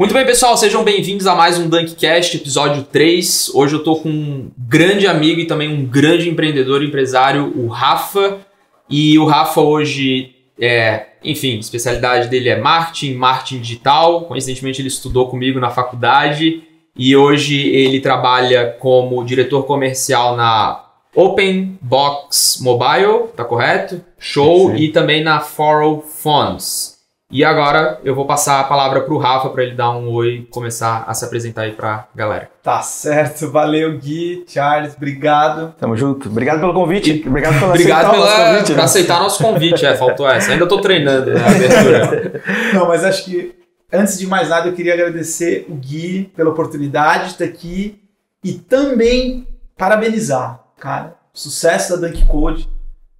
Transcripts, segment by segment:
Muito bem, pessoal, sejam bem-vindos a mais um Dunkcast, episódio 3. Hoje eu tô com um grande amigo e também um grande empreendedor e empresário, o Rafa. E o Rafa hoje é, enfim, a especialidade dele é marketing, marketing digital. Coincidentemente, ele estudou comigo na faculdade e hoje ele trabalha como diretor comercial na Open Box Mobile, tá correto? Show Sim. e também na Foro Funds. E agora eu vou passar a palavra pro Rafa para ele dar um oi e começar a se apresentar aí pra galera. Tá certo, valeu Gui, Charles, obrigado. Tamo junto. Obrigado pelo convite. Obrigado pelo Obrigado aceitar o nosso pela, convite, por né? aceitar nosso convite, é, faltou essa. Ainda tô treinando né, a abertura. Não, mas acho que antes de mais nada eu queria agradecer o Gui pela oportunidade de estar aqui e também parabenizar, cara, o sucesso da Dunk Code.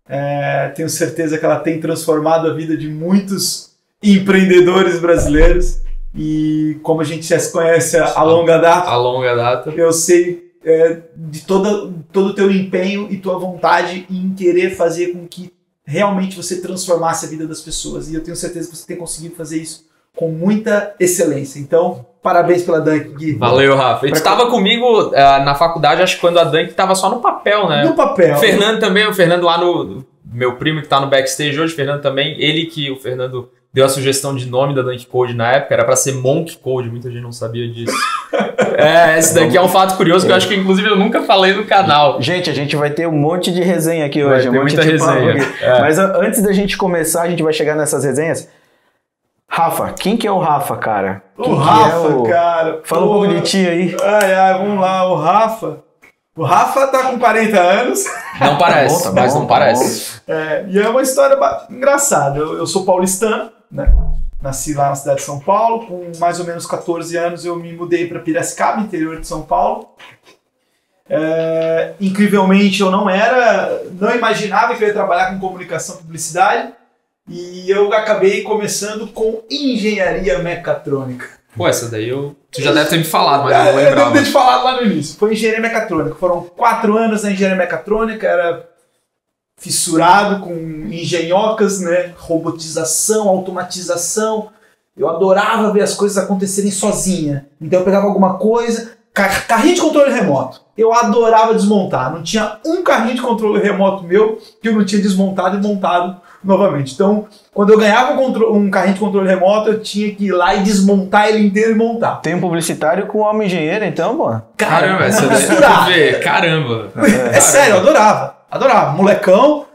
É, tenho certeza que ela tem transformado a vida de muitos empreendedores brasileiros e como a gente já se conhece a, longa data, A longa data. Eu sei é, de toda, todo o teu empenho e tua vontade em querer fazer com que realmente você transformasse a vida das pessoas. E eu tenho certeza que você tem conseguido fazer isso com muita excelência. Então, parabéns pela Dunk, Gui. Valeu, Rafa. Ele estava comigo eh, na faculdade, acho que quando a Dunk tava só no papel, né? No papel. O Fernando também, o Fernando lá no. Meu primo que tá no backstage hoje, o Fernando também. Ele que o Fernando deu a sugestão de nome da Dunk Code na época, era pra ser Monk Code, muita gente não sabia disso. é, esse daqui é um fato curioso que eu acho que inclusive eu nunca falei no canal. Gente, a gente vai ter um monte de resenha aqui Vai hoje. ter um monte muita de resenha. aqui. É. Mas antes da gente começar, a gente vai chegar nessas resenhas. Rafa, quem que é o Rafa, cara? O Quem que Rafa, é o- cara. Fala um pô, pouco de ti aí. Ai, ai, vamos lá. O Rafa. O Rafa tá com 40 anos. Não parece, bom, tá mas bom, não tá parece. É, e é uma história engraçada. Eu, eu sou paulistano, né? Nasci lá na cidade de São Paulo. Com mais ou menos 14 anos eu me mudei para Piracicaba, interior de São Paulo. É, incrivelmente eu não era, não imaginava que eu ia trabalhar com comunicação e publicidade. E eu acabei começando com engenharia mecatrônica. Pô, essa daí eu. Tu já deve ter me falado, mas eu É, não eu devo lembrava. ter te falado lá no início. Foi engenharia mecatrônica. Foram quatro anos na engenharia mecatrônica, era fissurado com engenhocas, né? Robotização, automatização. Eu adorava ver as coisas acontecerem sozinha. Então eu pegava alguma coisa, ca- carrinho de controle remoto. Eu adorava desmontar. Não tinha um carrinho de controle remoto meu que eu não tinha desmontado e montado novamente. Então, quando eu ganhava um, um carrinho de controle remoto, eu tinha que ir lá e desmontar ele inteiro e montar. Tem um publicitário com homem engenheiro, então, pô. Caramba, essa misturado. tu vê, Caramba. É sério, eu adorava. Adorava. Molecão.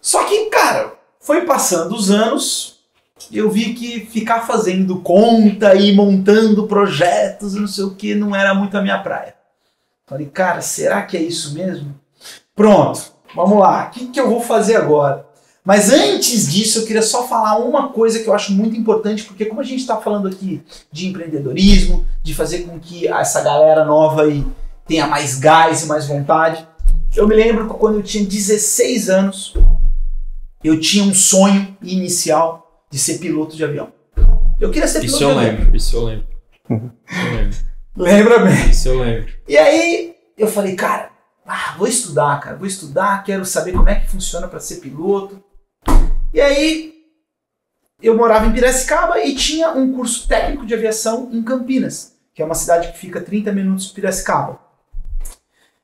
Só que, cara, foi passando os anos e eu vi que ficar fazendo conta e montando projetos e não sei o que não era muito a minha praia. Falei, cara, será que é isso mesmo? Pronto, vamos lá. O que, que eu vou fazer agora? Mas antes disso, eu queria só falar uma coisa que eu acho muito importante, porque como a gente está falando aqui de empreendedorismo, de fazer com que essa galera nova aí tenha mais gás e mais vontade, eu me lembro que quando eu tinha 16 anos, eu tinha um sonho inicial de ser piloto de avião. Eu queria ser piloto Isso eu de avião. lembro, isso eu lembro. Isso eu lembro. Lembra bem? Isso eu lembro. E aí eu falei, cara, ah, vou estudar, cara, vou estudar, quero saber como é que funciona para ser piloto. E aí eu morava em Piracicaba e tinha um curso técnico de aviação em Campinas, que é uma cidade que fica 30 minutos de Piracicaba.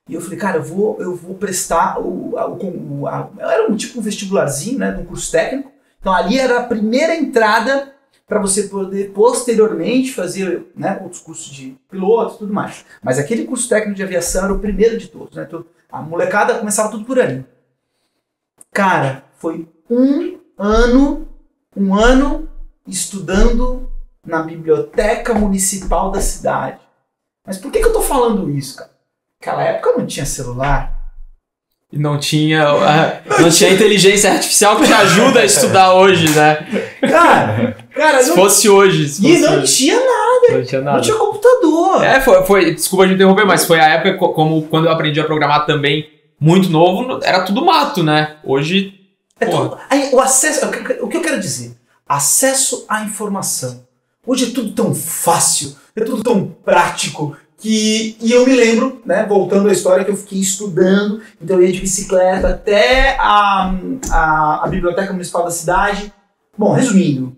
E eu falei, cara, eu vou, eu vou prestar o, o, o- a- era um tipo um vestibularzinho, né, de um curso técnico. Então ali era a primeira entrada para você poder posteriormente fazer né, outros cursos de piloto e tudo mais. Mas aquele curso técnico de aviação era o primeiro de todos. Né? Então, a molecada começava tudo por ali. Cara, foi um ano, um ano estudando na biblioteca municipal da cidade. Mas por que, que eu tô falando isso, cara? Naquela época não tinha celular. E não tinha, não tinha inteligência artificial que te ajuda a estudar hoje, né? Cara, cara, Se não, fosse hoje. Se e fosse não hoje. tinha nada, Não tinha não nada. tinha computador. É, foi, foi. Desculpa te interromper, mas foi a época co- como quando eu aprendi a programar também muito novo, era tudo mato, né? Hoje. É Porra. tudo- aí, o acesso, o que eu quero dizer? Acesso à informação. Hoje é tudo tão fácil, é tudo tão prático que e eu me lembro, né, voltando à história que eu fiquei estudando, então eu ia de bicicleta até a, a, a biblioteca municipal da cidade. Bom, resumindo,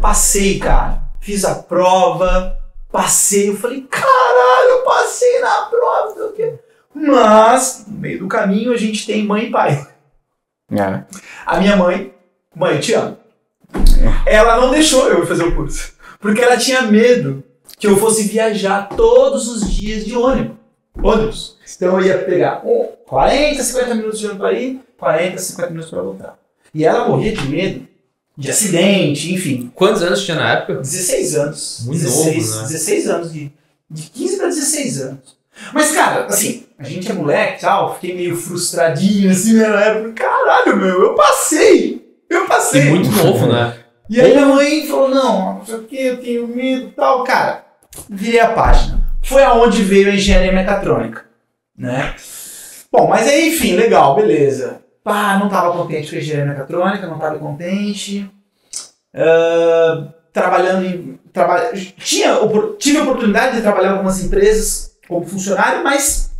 passei, cara, fiz a prova, passei. Eu falei, caralho, eu passei na prova. não sei o quê. Mas, no meio do caminho, a gente tem mãe e pai. É. A minha mãe, mãe, eu te amo. Ela não deixou eu fazer o curso. Porque ela tinha medo que eu fosse viajar todos os dias de ônibus. Ônibus. Então eu ia pegar um, 40, 50 minutos de ônibus para ir, 40, 50 minutos para voltar. E ela morria de medo de acidente, enfim. Quantos anos tinha na época? 16 anos. Muito 16, novo, né? 16 anos, de, de 15 para 16 anos. Mas, cara, assim, a gente é moleque e tal, fiquei meio frustradinho assim né, na época. Caralho, meu, eu passei! Eu E passei! muito novo, né? E aí minha mãe falou, não, não sei o que, eu tenho medo e tal. Cara, virei a página. Foi aonde veio a engenharia mecatrônica, né? Bom, mas aí, enfim, legal, beleza. Pá, não tava contente com a engenharia mecatrônica, não tava contente. Ah, trabalhando em... Traba... Tinha, tive a oportunidade de trabalhar em algumas empresas como funcionário, mas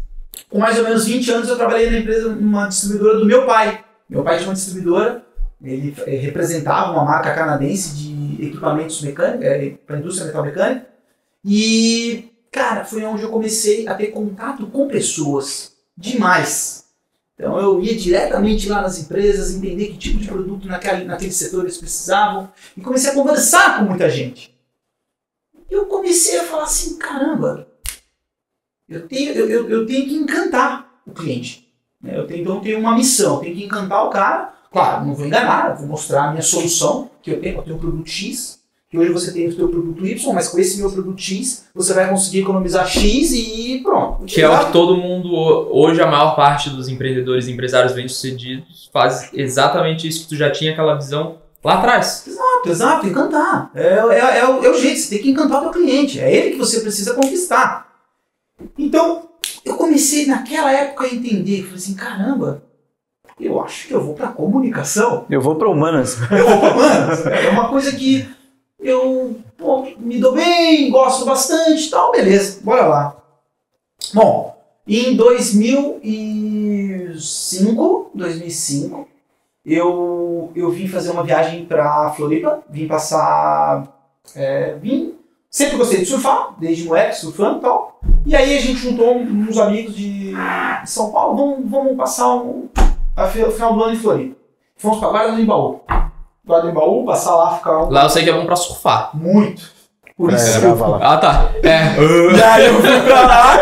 com mais ou menos 20 anos eu trabalhei na empresa, numa distribuidora do meu pai. Meu pai tinha uma distribuidora ele eh, representava uma marca canadense de equipamentos mecânicos, para a indústria metalmecânica. E, cara, foi onde eu comecei a ter contato com pessoas demais. Então eu ia diretamente lá nas empresas, entender que tipo de produto naquele, naquele setor eles precisavam e comecei a conversar com muita gente. E eu comecei a falar assim, caramba, eu tenho, eu, eu, eu tenho que encantar o cliente. né? Eu tenho, então eu tenho uma missão, eu tenho que encantar o cara Claro, não vou enganar, vou mostrar a minha solução, que eu tenho, eu tenho um produto X, hoje você tem o seu produto Y, mas com esse meu produto X, você vai conseguir economizar X e pronto. Que é o que todo mundo, hoje a maior parte dos empreendedores e empresários bem-sucedidos faz exatamente isso que tu já tinha aquela visão lá atrás. Exato, exato, encantar. É, é, é, o, é o jeito, você tem que encantar o teu cliente, é ele que você precisa conquistar. Então, eu comecei naquela época a entender, falei assim, caramba, eu acho que eu vou para comunicação. Eu vou para humanas. Eu vou pra humanas. É uma coisa que eu pô, me dou bem, gosto bastante tal, beleza, bora lá. Bom, em 2005, 2005, eu, eu vim fazer uma viagem pra Floripa, vim passar. É, vim. Sempre gostei de surfar, desde moleque, surfando e tal. E aí a gente juntou uns amigos de São Paulo, vamos, vamos passar um, o final do ano em Floripa. Fomos pra Guarda do Embaú. Do Embaú, passar lá, ficar um- Lá eu sei que é bom pra surfar. muito. Por É, isso eu lá. Ah, tá. É. e aí eu fui pra lá,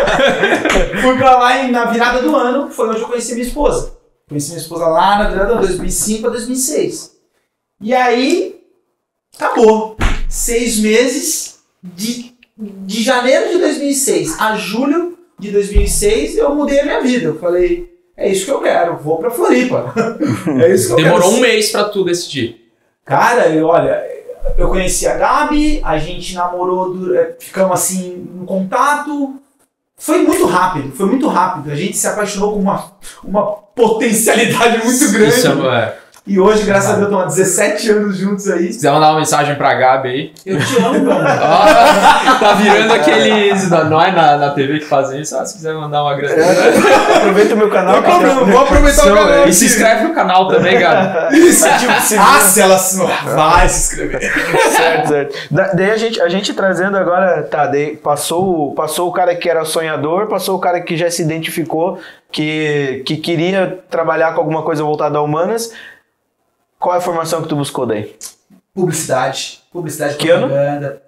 fui pra lá e na virada do ano foi onde eu conheci minha esposa. Conheci minha esposa lá na virada do ano, 2005 a 2006. E aí, acabou. Seis meses, de, de janeiro de 2006 a julho de 2006, eu mudei a minha vida. Eu falei, é isso que eu quero, vou pra Floripa. é isso que eu Demorou quero. um mês pra tu decidir. Cara, eu, olha, eu conheci a Gabi, a gente namorou, eh, ficamos assim em contato. Foi muito rápido, foi muito rápido. A gente se apaixonou com uma, uma potencialidade muito grande. Isso é. E hoje, graças a Deus, estamos há 17 anos juntos aí. Se quiser mandar uma mensagem pra Gabi aí. Eu te amo, mano. Ah, tá virando aqueles. Não é na, na TV que fazem isso? Ah, se quiser mandar uma grande. Aproveita o meu canal. Não uma vou aproveitar o canal. E se inscreve no canal também, Gabi. Isso, Tipo, se ah, se ela se- vai se inscrever. certo, certo. Da- daí a gente, a gente trazendo agora, tá, daí passou, o- passou o cara que era sonhador, passou o cara que já se identificou, que, que queria trabalhar com alguma coisa voltada a humanas. Qual é a formação que tu buscou daí? Publicidade. Publicidade Que ano? propaganda.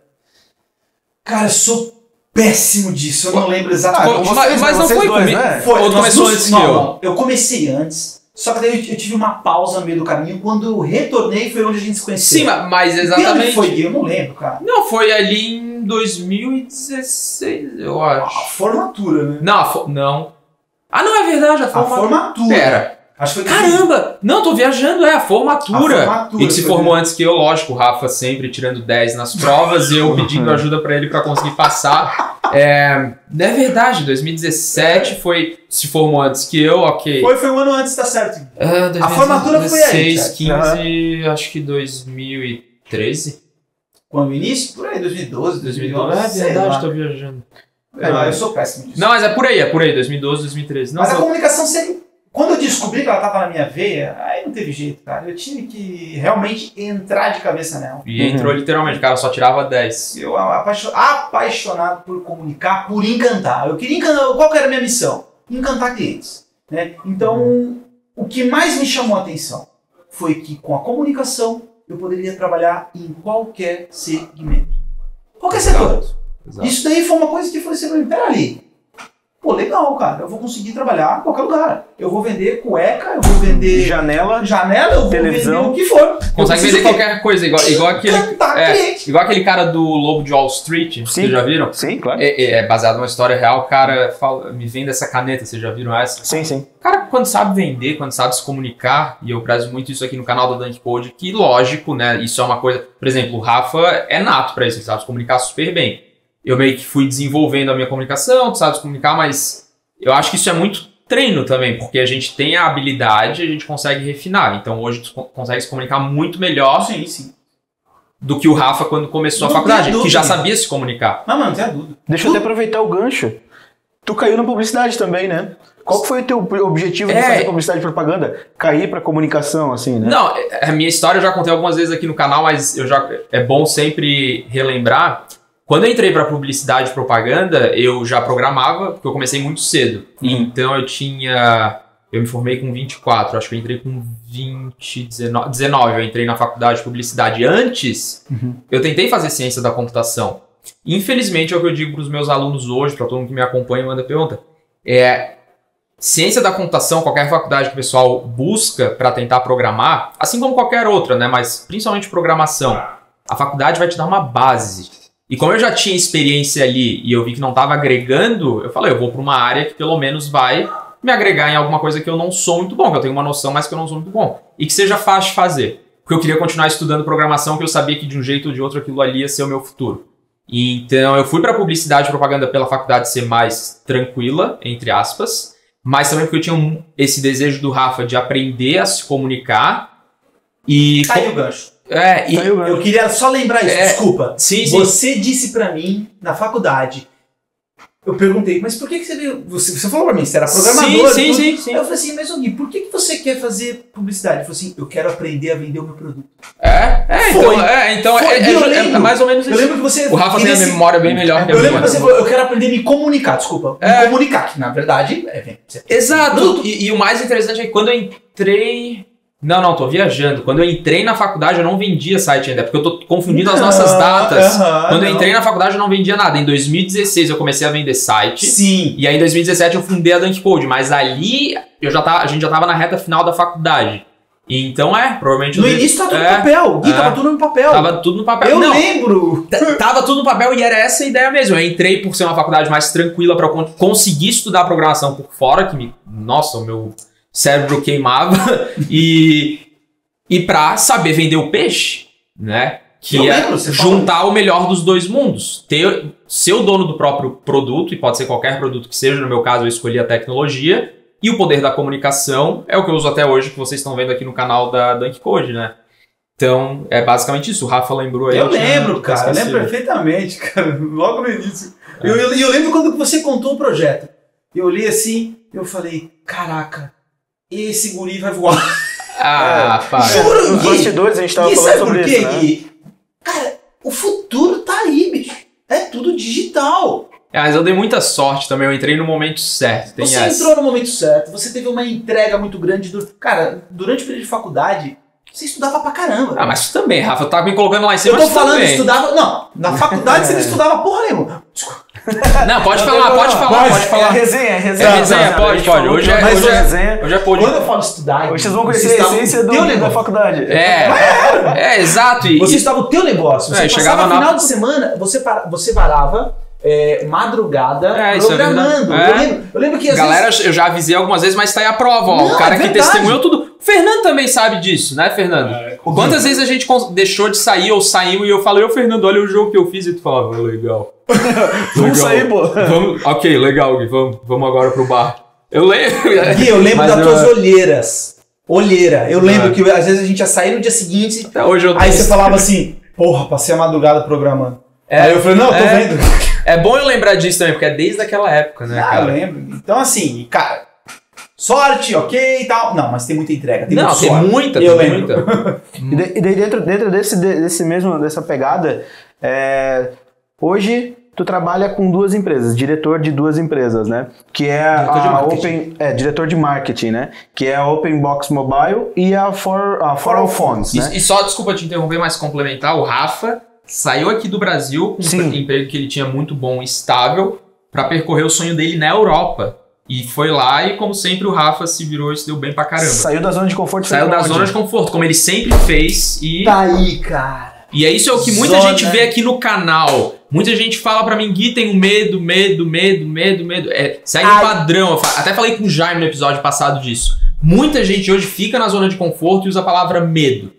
Cara, eu sou péssimo disso. Eu não lembro exatamente. Mas- vocês, mas né? não foi dois, comigo. né? Foi, Ou começou antes que não, eu? não, eu comecei antes, só que daí eu, tive uma pausa no meio do caminho. Quando eu retornei foi onde a gente se conheceu. Sim, ma- mas ano exatamente. foi? Eu não lembro, cara. Não, foi ali em 2016, eu A acho. formatura, né? Não, a fo- não. Ah, não, é verdade, a A formatura. formatura. Pera. Acho que foi Caramba! Não, tô viajando, é a formatura. A formatura, e que se formou antes que eu, lógico, o Rafa sempre tirando 10 nas provas e eu pedindo ajuda pra ele pra conseguir passar. É, não é verdade, 2017 foi. Se formou antes que eu, ok. Foi, foi um ano antes, tá certo. Ah, A formatura foi aí, 2016, Thiago. 15, acho que 2013. Quando início? Por aí, 2012, 2011. 2012. É verdade, lá. tô viajando. Não, eu sou péssimo disso. Não, mas é por aí, é por aí, 2012, 2013. Não, Mas a comunicação sempre, Quando eu descobri que ela tava na minha veia, aí não teve jeito, cara. Eu tive que realmente entrar de cabeça nela. E entrou literalmente, o cara só tirava 10. Eu apaixo- apaixonado por comunicar, por encantar. Eu queria encantar. Qual que era a minha missão? Encantar clientes. Né? Então, o que mais me chamou a atenção foi que com a comunicação eu poderia trabalhar em qualquer segmento. Qualquer setor. Exato. Isso daí foi uma coisa que assim, pra mim, peraí. Pô, legal, cara. Eu vou conseguir trabalhar em qualquer lugar. Eu vou vender cueca, eu vou vender Janela. janela, eu vou Televisão. vender o que for. Consegue vender qualquer coisa, igual, igual aquele. É, igual aquele cara do Lobo de Wall Street, Sim. vocês já viram? Sim, claro. É, é- é baseado numa história real, o cara fala, me vende essa caneta, vocês já viram essa? Sim, sim. O cara, quando sabe vender, quando sabe se comunicar, e eu prezo muito isso aqui no canal da Dunk Code, que lógico, né? Isso é uma coisa. Por exemplo, o Rafa é nato pra isso, ele sabe se comunicar super bem. Eu meio que fui desenvolvendo a minha comunicação, tu sabe se comunicar, mas eu acho que isso é muito treino também, porque a gente tem a habilidade, a gente consegue refinar. Então hoje tu co- consegue se comunicar muito melhor Sim, sim. do que o Rafa quando começou a Não faculdade, tenho que já sabia se comunicar. Mas, mano, não tenha dúvida. Deixa eu até aproveitar o gancho. Tu caiu na publicidade também, né? Qual foi o teu objetivo de É. fazer publicidade e propaganda? Cair pra comunicação, assim, né? Não, é- a minha história eu já contei algumas vezes aqui no canal, mas eu já é bom sempre relembrar. Quando eu entrei para publicidade e propaganda, eu já programava, porque eu comecei muito cedo. Então eu tinha. Eu me formei com 24, acho que eu entrei com 20, 19, 19 eu entrei na faculdade de publicidade. Antes, eu tentei fazer ciência da computação. Infelizmente, é o que eu digo para os meus alunos hoje, para todo mundo que me acompanha e manda pergunta. É, ciência da computação, qualquer faculdade que o pessoal busca para tentar programar, assim como qualquer outra, né? Mas principalmente programação, a faculdade vai te dar uma base. E como eu já tinha experiência ali e eu vi que não estava agregando, eu falei, eu vou para uma área que pelo menos vai me agregar em alguma coisa que eu não sou muito bom, que eu tenho uma noção, mas que eu não sou muito bom. E que seja fácil de fazer. Porque eu queria continuar estudando programação, que eu sabia que de um jeito ou de outro aquilo ali ia ser o meu futuro. Então eu fui para publicidade e propaganda pela faculdade ser mais tranquila, entre aspas, mas também porque eu tinha um- esse desejo do Rafa de aprender a se comunicar. E. Caiu o gancho. É, e. Gancho. Eu queria só lembrar isso, É. desculpa. Sim, sim. Você disse pra mim, na faculdade, eu perguntei, mas por que, que você veio. Você, você falou pra mim, você era programador. Sim, sim, sim, sim. Aí eu falei assim, mas Gui, por que, que você quer fazer publicidade? Ele falou assim, eu quero aprender a vender o meu produto. É, é, Foi. então, é, então é, Foi. é- Eu é- lembro. é mais ou menos Eu isso. lembro que você. O Rafa tem a memória bem melhor que a Eu lembro que você falou, eu quero aprender a me comunicar, desculpa. É. Me comunicar, que na verdade é. você- Exato! E, e o mais interessante é que quando eu entrei. Não, não, tô viajando. Quando eu entrei na faculdade, eu não vendia site ainda, porque eu tô confundindo as nossas datas. aham, Quando eu não. entrei na faculdade, eu não vendia nada. Em 2016, eu comecei a vender site. Sim. E aí, em 2017, eu fundei a Dunk Code. Mas ali, eu já tava, a gente já tava na reta final da faculdade. E Então, é, provavelmente... eu No início tava tudo é, no papel. Gui é. tava tudo no papel. Tava tudo no papel. eu não, lembro. T- Tava tudo no papel e era essa a ideia mesmo. Eu entrei por ser uma faculdade mais tranquila para conseguir estudar programação por fora, que me. Nossa, o meu cérebro queimava. e. E pra saber vender o peixe, né? Que Eu é lembro, você falou. juntar o melhor dos dois mundos. Ter, ser o dono do próprio produto, e pode ser qualquer produto que seja, no meu caso eu escolhi a tecnologia, e o poder da comunicação é o que eu uso até hoje, que vocês estão vendo aqui no canal da Dunk Code, né? Então, é basicamente isso. O Rafa lembrou aí. Eu lembro, cara. Eu lembro perfeitamente, cara. Logo no início. E eu, eu, eu lembro quando você contou o projeto. Eu olhei assim, eu falei, caraca, esse guri vai voar. Ah, para. Juro, Nos Gui. bastidores a gente tava e falando sabe por sobre quê, isso, né? Gui? Cara, o futuro tá aí, bicho. É tudo digital. É, mas eu dei muita sorte também, eu entrei no momento certo. Tem você essa. entrou no momento certo, você teve uma entrega muito grande. Do... Cara, durante o período de faculdade, você estudava pra caramba. Ah, mas tu também, Rafa, tu tá me colocando lá em cima. eu tô falando, também. estudava. Não, na faculdade você não estudava porra nenhuma. Desculpa. Não, pode Não, falar, pode falar, pode, pode É falar. resenha, é resenha. É resenha, Não, pode, pode. Hoje é- hoje é- resenha. Hoje é pode. Quando eu falo estudar. Hoje vocês vão conhecer a essência no do, teu da negócio. faculdade. É, é, exato. E, Você e- estava no teu negócio. Você É, chegava na- final de semana, você, para, você varava é, madrugada É, é programando. verdade. eu, É. lembro, eu lembro que às Galera, vezes... eu já avisei algumas vezes, mas tá aí a prova, ó. Não, o cara é que testemunhou tudo. O Fernando também sabe disso, né, Fernando? É, Quantas vezes a gente deixou de sair ou saiu e eu falei, ô Fernando, olha o jogo que eu fiz e tu falava, "É legal. Vamos Legal. sair, pô. Vamos, ok, legal, Gui, vamos, vamos agora pro bar. Eu lembro. Gui, eu lembro das eu- tuas olheiras. Olheira. Eu lembro É. que às vezes a gente ia sair no dia seguinte, Até hoje eu aí você falava assim, porra, passei a madrugada programando. É, aí eu falei, não, tô é. vendo. É bom eu lembrar disso também, porque é desde aquela época, né, Ah, eu cara? lembro. Então assim, cara, sorte, ok e tal. Não, mas tem muita entrega. Tem não, muito tem muita, Eu tem lembro. muita. E, de- daí dentro, dentro desse, de- desse mesmo, dessa pegada, é, hoje tu trabalha com duas empresas, diretor de duas empresas, né? Que é Diretor de a marketing. Open, é, diretor de marketing, né? Que é a Open Box Mobile e a For, a For All Phones, né? E, e só, desculpa te interromper, mas complementar, o Rafa saiu aqui do Brasil com Sim. um emprego que ele tinha muito bom e estável pra percorrer o sonho dele na Europa. E foi lá e, como sempre, o Rafa se virou e se deu bem pra caramba. Saiu da zona de conforto Saiu da onde? zona de conforto, como ele sempre fez. E, Tá aí, cara. e é isso é o que muita Zona. gente vê aqui no canal. Muita gente fala pra mim, Gui, tenho medo, medo, medo, medo, medo. É, segue Ai. padrão. Até falei com o Jaime no episódio passado disso. Muita gente hoje fica na zona de conforto e usa a palavra medo.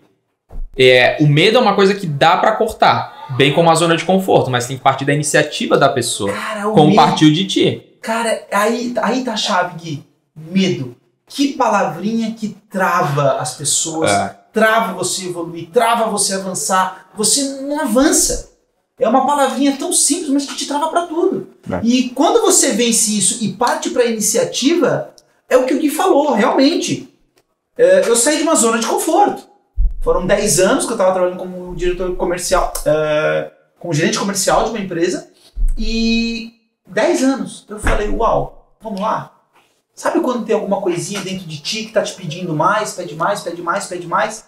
É, o medo é uma coisa que dá pra cortar, bem como a zona de conforto, mas tem que partir da iniciativa da pessoa, Cara, o como medo- partiu de ti. Cara, aí, aí tá a chave, Gui. Medo. Que palavrinha que trava as pessoas, É. trava você evoluir, trava você avançar. Você não avança. É uma palavrinha tão simples, mas que te trava pra tudo. É. E quando você vence isso e parte pra iniciativa, é o que o Gui falou, realmente. É, eu saí de uma zona de conforto. Foram 10 anos que eu estava trabalhando como diretor comercial, é, como gerente comercial de uma empresa. E 10 anos. Eu falei, uau, vamos lá. Sabe quando tem alguma coisinha dentro de ti que tá te pedindo mais, pede mais, pede mais, pede mais?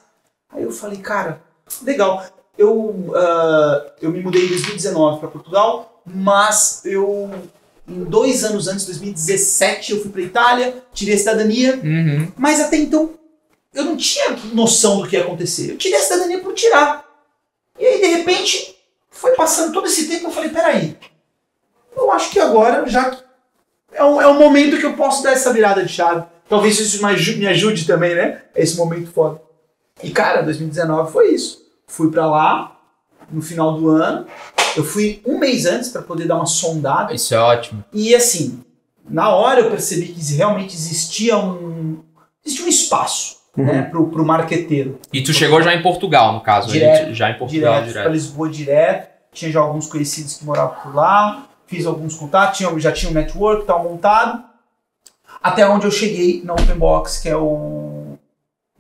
Aí eu falei, cara, legal. Eu, ah, eu me mudei em 2019 para Portugal, mas eu, em dois anos antes, 2017, eu fui para Itália, tirei a cidadania, Uhum. mas até então eu não tinha noção do que ia acontecer. Eu tirei a cidadania por tirar. E aí, de repente, foi passando todo esse tempo, eu falei, peraí, eu acho que agora já que é um, é um momento que eu posso dar essa virada de chave. Talvez isso me aju- me ajude também, né? Esse momento foda. E, cara, 2019 foi isso. Fui pra lá, no final do ano. Eu fui um mês antes para poder dar uma sondada. Isso é ótimo. E assim, na hora eu percebi que realmente existia um, existia um espaço né, pro, pro marqueteiro. E tu chegou já em Portugal, no caso. Direto, gente- já em Portugal, Direto, direto. para Lisboa direto. Tinha já alguns conhecidos que moravam por lá. Fiz alguns contatos, tinha, já tinha um network tal montado. Até onde eu cheguei na Open Box, que é o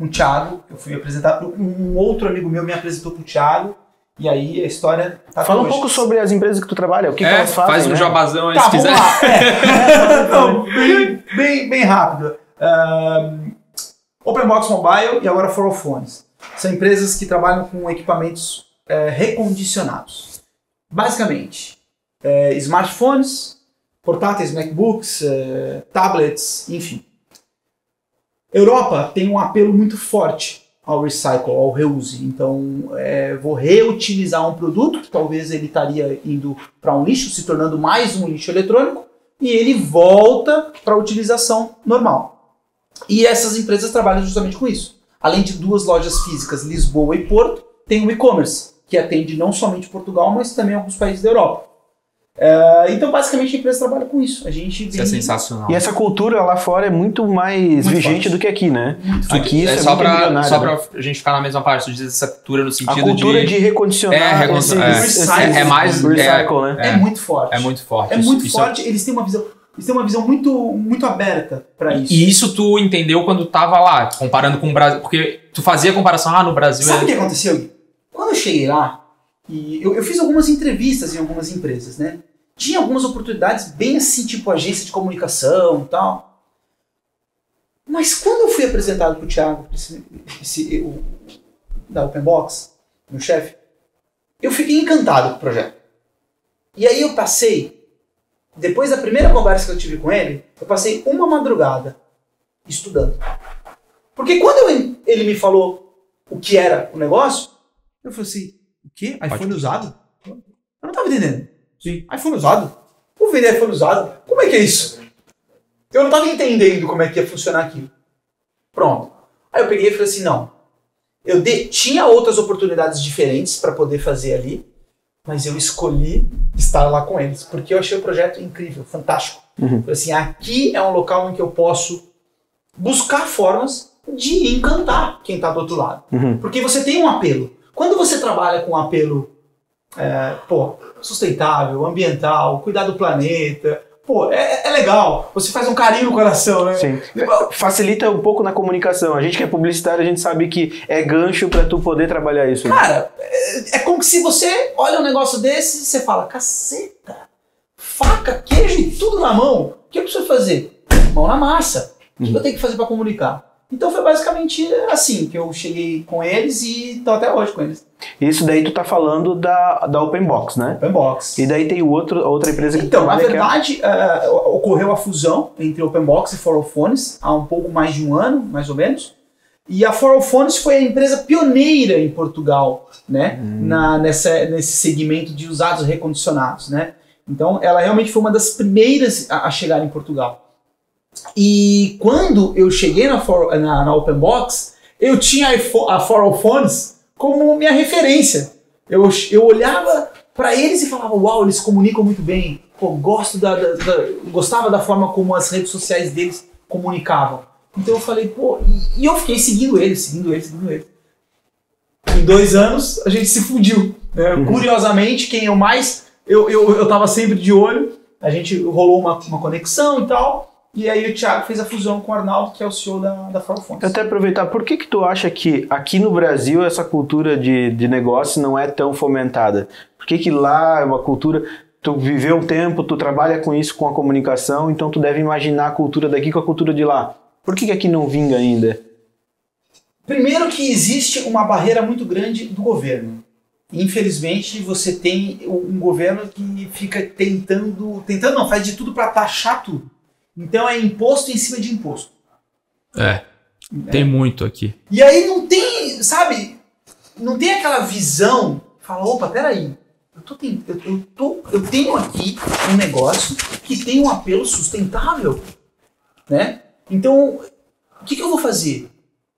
um Thiago. Eu fui apresentar. Um, um outro amigo meu me apresentou pro Thiago. E aí a história tá Fala um hoje. pouco sobre as empresas que tu trabalha, o que, que é, elas fazem, faz um né? jabazão aí Tá, se vamos quiser. lá. É. Não, bem, bem, bem rápido. Ahn, OpenBox Mobile e agora For All Phones. São empresas que trabalham com equipamentos é, recondicionados. Basicamente, é, smartphones, portáteis, MacBooks, é, tablets, enfim. Europa tem um apelo muito forte ao recycle, ao reuse. Então, é, vou reutilizar um produto que talvez ele estaria indo para um lixo, se tornando mais um lixo eletrônico, e ele volta para a utilização normal. E essas empresas trabalham justamente com isso. Além de duas lojas físicas, Lisboa e Porto, tem o e-commerce, que atende não somente Portugal, mas também alguns países da Europa. É, então, basicamente, a empresa trabalha com isso. A gente Isso é vende- sensacional. E essa cultura lá fora é muito mais Muito vigente forte. do que aqui, né? Tu- Aqui isso é, só, muito pra, embrionário, só né? pra gente ficar na mesma parte, tu diz essa cultura no A sentido cultura de, de. recondicionar É, recon- esse, é. É- é mais- recycle, né? É, É. muito forte. É muito forte. É Isso- muito isso forte. Eles têm uma visão, eles têm uma visão muito, muito aberta para isso. E isso tu entendeu quando tava lá, comparando com o Brasil. Porque tu fazia comparação, ah, no Brasil Sabe o é. que aconteceu? Quando eu cheguei lá, e eu, eu fiz algumas entrevistas em algumas empresas, né? Tinha algumas oportunidades bem assim, tipo agência de comunicação e tal. Mas quando eu fui apresentado pro Thiago, esse, esse, o, da Open Box, meu chefe, eu fiquei encantado com o projeto. E aí eu passei, depois da primeira conversa que eu tive com ele, eu passei uma madrugada estudando. Porque quando eu- ele me falou o que era o negócio, eu falei assim, o quê? iPhone usado? Eu não tava entendendo. Sim. iPhone usado? Vou vender iPhone usado? Como é que é isso? Eu não tava entendendo como é que ia funcionar aquilo. Pronto. Aí eu peguei e falei assim, não. Eu de- tinha outras oportunidades diferentes para poder fazer ali, mas eu escolhi estar lá com eles, porque eu achei o projeto incrível, fantástico. Uhum. Falei assim, aqui é um local em que eu posso buscar formas de encantar quem está do outro lado. Uhum. Porque você tem um apelo. Quando você trabalha com um apelo é, pô, sustentável, ambiental, cuidar do planeta, pô, é, é legal. Você faz um carinho no coração, né? Sim. Facilita um pouco na comunicação. A gente que é publicitário, a gente sabe que é gancho pra tu poder trabalhar isso. né? Cara, é, é como que se você olha um negócio desse e você fala, caceta, faca, queijo e tudo na mão. O que eu preciso fazer? Mão na massa. O que eu tenho que fazer pra comunicar? Então foi basicamente assim que eu cheguei com eles e tô até hoje com eles. Isso daí tu tá falando da, da Open Box, né? Open Box. E daí tem outro, outra empresa que Então, na é- verdade, eh, ocorreu a fusão entre Open Box e Forophones há um pouco mais de um ano, mais ou menos. E a Forophones foi a empresa pioneira em Portugal, né? Na, nessa, nesse segmento de usados recondicionados, né? Então, ela realmente foi uma das primeiras a, a chegar em Portugal. E quando eu cheguei na, For- na, na Open Box, eu tinha a a Forophones como minha referência. Eu, eu olhava para eles e falava, uau, eles comunicam muito bem. Pô, gosto da, da- da- gostava da forma como as redes sociais deles comunicavam. Então eu falei, pô, e, e eu fiquei seguindo eles, seguindo eles, seguindo eles. Em dois anos a gente se fundiu. né? Curiosamente, quem eu mais. Eu, eu, eu tava sempre de olho, a gente rolou uma, uma conexão e tal. E aí o Thiago fez a fusão com o Arnaldo, que é o CEO da, da Farofone. Eu até aproveitar, por que que tu acha que aqui no Brasil essa cultura de, de negócio não é tão fomentada? Por que que lá é uma cultura, tu viveu um tempo, tu trabalha com isso, com a comunicação, então tu deve imaginar a cultura daqui com a cultura de lá. Por que que aqui não vinga ainda? Primeiro que existe uma barreira muito grande do governo. Infelizmente, você tem um governo que fica tentando, tentando não, faz de tudo para taxar tudo. Então é imposto em cima de imposto. É. Tem muito aqui. E aí não tem, sabe, não tem aquela visão, fala, opa, peraí, eu, tô, eu, eu, tô, eu tenho aqui um negócio que tem um apelo sustentável, né? Então, o que, que eu vou fazer?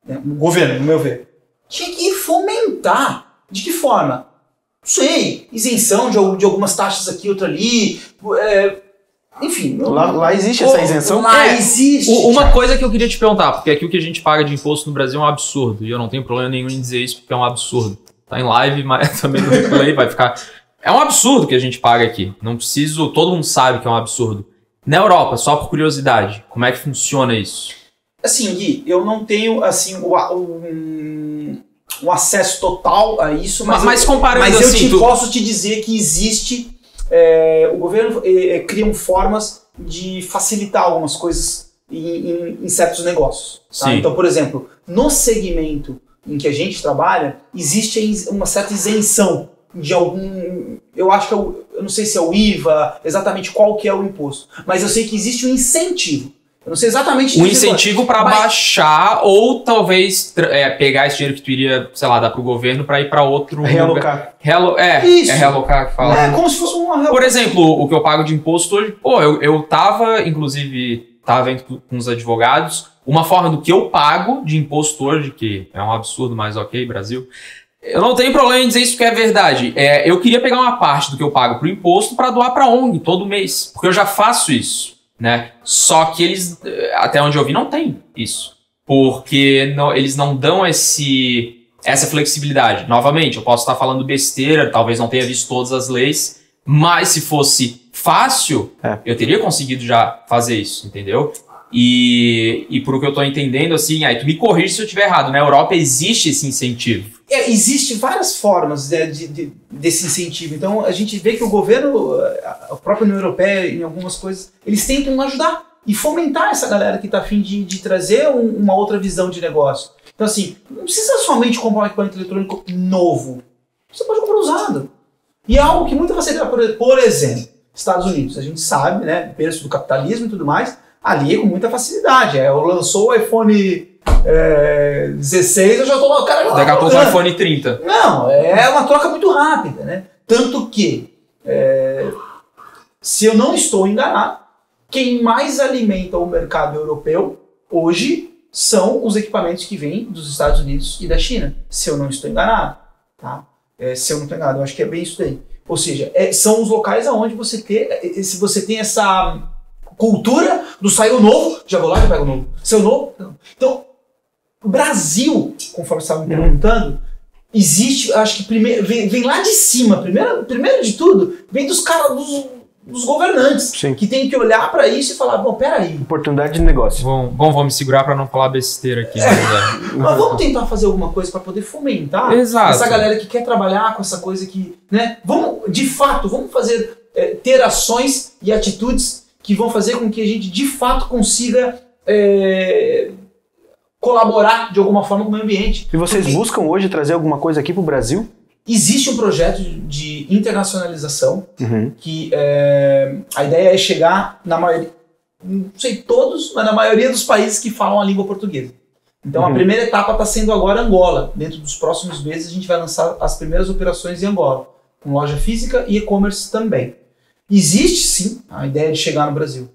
Né, O governo, no meu ver, tinha que fomentar. De que forma? Não sei, isenção de, de algumas taxas aqui, outra ali, é, enfim. Lá, lá existe essa isenção? Lá É, existe. O- Uma coisa que eu queria te perguntar, porque aqui o que a gente paga de imposto no Brasil é um absurdo, e eu não tenho problema nenhum em dizer isso porque é um absurdo. Tá em live, mas também no replay vai ficar. É um absurdo que a gente paga aqui. Não preciso, todo mundo sabe que é um absurdo. Na Europa, só por curiosidade, como é que funciona isso? Assim, Gui, eu não tenho assim o, um, um acesso total a isso, mas, Mas, mas eu, comparando mas eu assim, te tu- posso te dizer que existe. É, o governo é, é, criam formas de facilitar algumas coisas em, em- em certos negócios. tá? Então, por exemplo, no segmento em que a gente trabalha, existe uma certa isenção de algum. Eu acho que é o, eu não sei se é o IVA, exatamente qual que é o imposto, mas eu sei que existe um incentivo. Eu não sei exatamente um qual. incentivo para Mas- baixar ou talvez é, pegar esse dinheiro que tu iria, sei lá, dar pro governo para ir para outro lugar. Realocar. Realo, é, Isso. é realocar que fala. É como se fosse uma Por exemplo, o que eu pago de imposto hoje, pô, eu, eu tava, inclusive, tava vendo com- os advogados, uma forma do que eu pago de imposto hoje, que é um absurdo, mas ok, Brasil. Eu não tenho problema em dizer isso que é verdade. É, eu queria pegar uma parte do que eu pago pro imposto para doar pra ONG todo mês, porque eu já faço isso, né? Só que eles, até onde eu vi, não tem isso. Porque não- eles não dão esse essa flexibilidade. Novamente, eu posso estar falando besteira, talvez não tenha visto todas as leis, mas se fosse fácil, É. eu teria conseguido já fazer isso, entendeu? E, e por o que eu tô entendendo, assim, aí tu me corrige se eu estiver errado, na Europa existe esse incentivo. É, existe várias formas né, de- de- desse incentivo. Então a gente vê que o governo, a própria União Europeia, em algumas coisas, eles tentam ajudar e fomentar essa galera que está afim de, de trazer um- uma outra visão de negócio. Então, assim, não precisa somente comprar um equipamento eletrônico novo. Você pode comprar usado. E é algo que muita facilidade, por, exemplo, Estados Unidos, a gente sabe, né, berço do capitalismo e tudo mais, ali é com muita facilidade. É, lançou o iPhone é, 16, eu já tô lá, o cara já tá Daqui a pouco o iPhone 30. Não, é uma troca muito rápida, né? Tanto que, é, se eu não estou enganado, quem mais alimenta o mercado europeu hoje são os equipamentos que vêm dos Estados Unidos e da China, se eu não estou enganado, tá? É, se eu não estou enganado, eu acho que é bem isso daí. Ou seja, é, são os locais aonde você tem, é, se você tem essa cultura do saiu novo, já vou lá e pego o novo. Saiu novo, não. então o Brasil, conforme você estava me perguntando, existe, acho que primeiro, vem, vem lá de cima. Primeiro, primeiro de tudo, vem dos caras dos dos governantes, Sim. que tem que olhar para isso e falar, bom, peraí, Oportunidade de negócio. Bom, bom, vou me segurar pra não falar besteira aqui. né? mas vamos tentar fazer alguma coisa para poder fomentar Exato. essa galera que quer trabalhar com essa coisa que, né? Vamos, de fato, vamos fazer, é, ter ações e atitudes que vão fazer com que a gente, de fato, consiga é, colaborar de alguma forma com o meio ambiente. E vocês Porque buscam hoje trazer alguma coisa aqui pro Brasil? Existe um projeto de internacionalização Uhum. que é, a ideia é chegar na maioria, não sei todos, mas na maioria dos países que falam a língua portuguesa. Então a Uhum. primeira etapa está sendo agora Angola. Dentro dos próximos meses a gente vai lançar as primeiras operações em Angola, com loja física e e-commerce também. Existe sim a ideia de chegar no Brasil.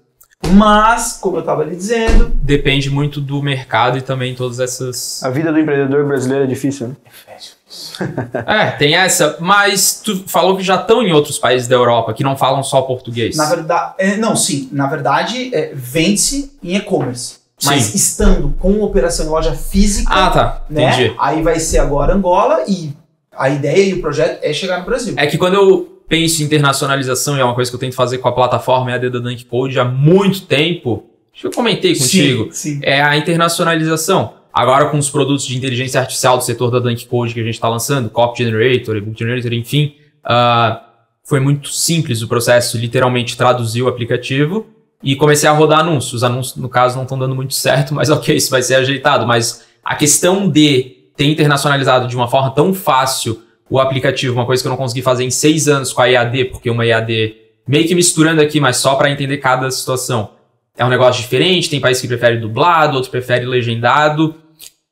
Mas, como eu estava lhe dizendo, Depende muito do mercado e também todas essas. A vida do empreendedor brasileiro é difícil, né? É, tem essa, mas tu falou que já estão em outros países da Europa que não falam só português. na verdade, é, não, sim, na verdade é, vende-se em e-commerce. Mas Sim. estando com operação em loja física, Ah, tá. né? Entendi. Aí vai ser agora Angola e a ideia e o projeto é chegar no Brasil. É que quando eu penso em internacionalização, e é uma coisa que eu tento fazer com a plataforma EAD da Dunk Code há muito tempo, acho que eu comentei contigo, Sim, sim. é a internacionalização. Agora com os produtos de inteligência artificial do setor da Dunk Code que a gente está lançando, Copy Generator, Ebook Generator, enfim, ah, foi muito simples o processo, literalmente traduzi o aplicativo e comecei a rodar anúncios. Os anúncios, no caso, não estão dando muito certo, mas ok, isso vai ser ajeitado. Mas a questão de ter internacionalizado de uma forma tão fácil o aplicativo, uma coisa que eu não consegui fazer em seis anos com a EAD, porque uma EAD meio que misturando aqui, mas só para entender cada situação. É um negócio diferente, tem país que prefere dublado, outro prefere legendado.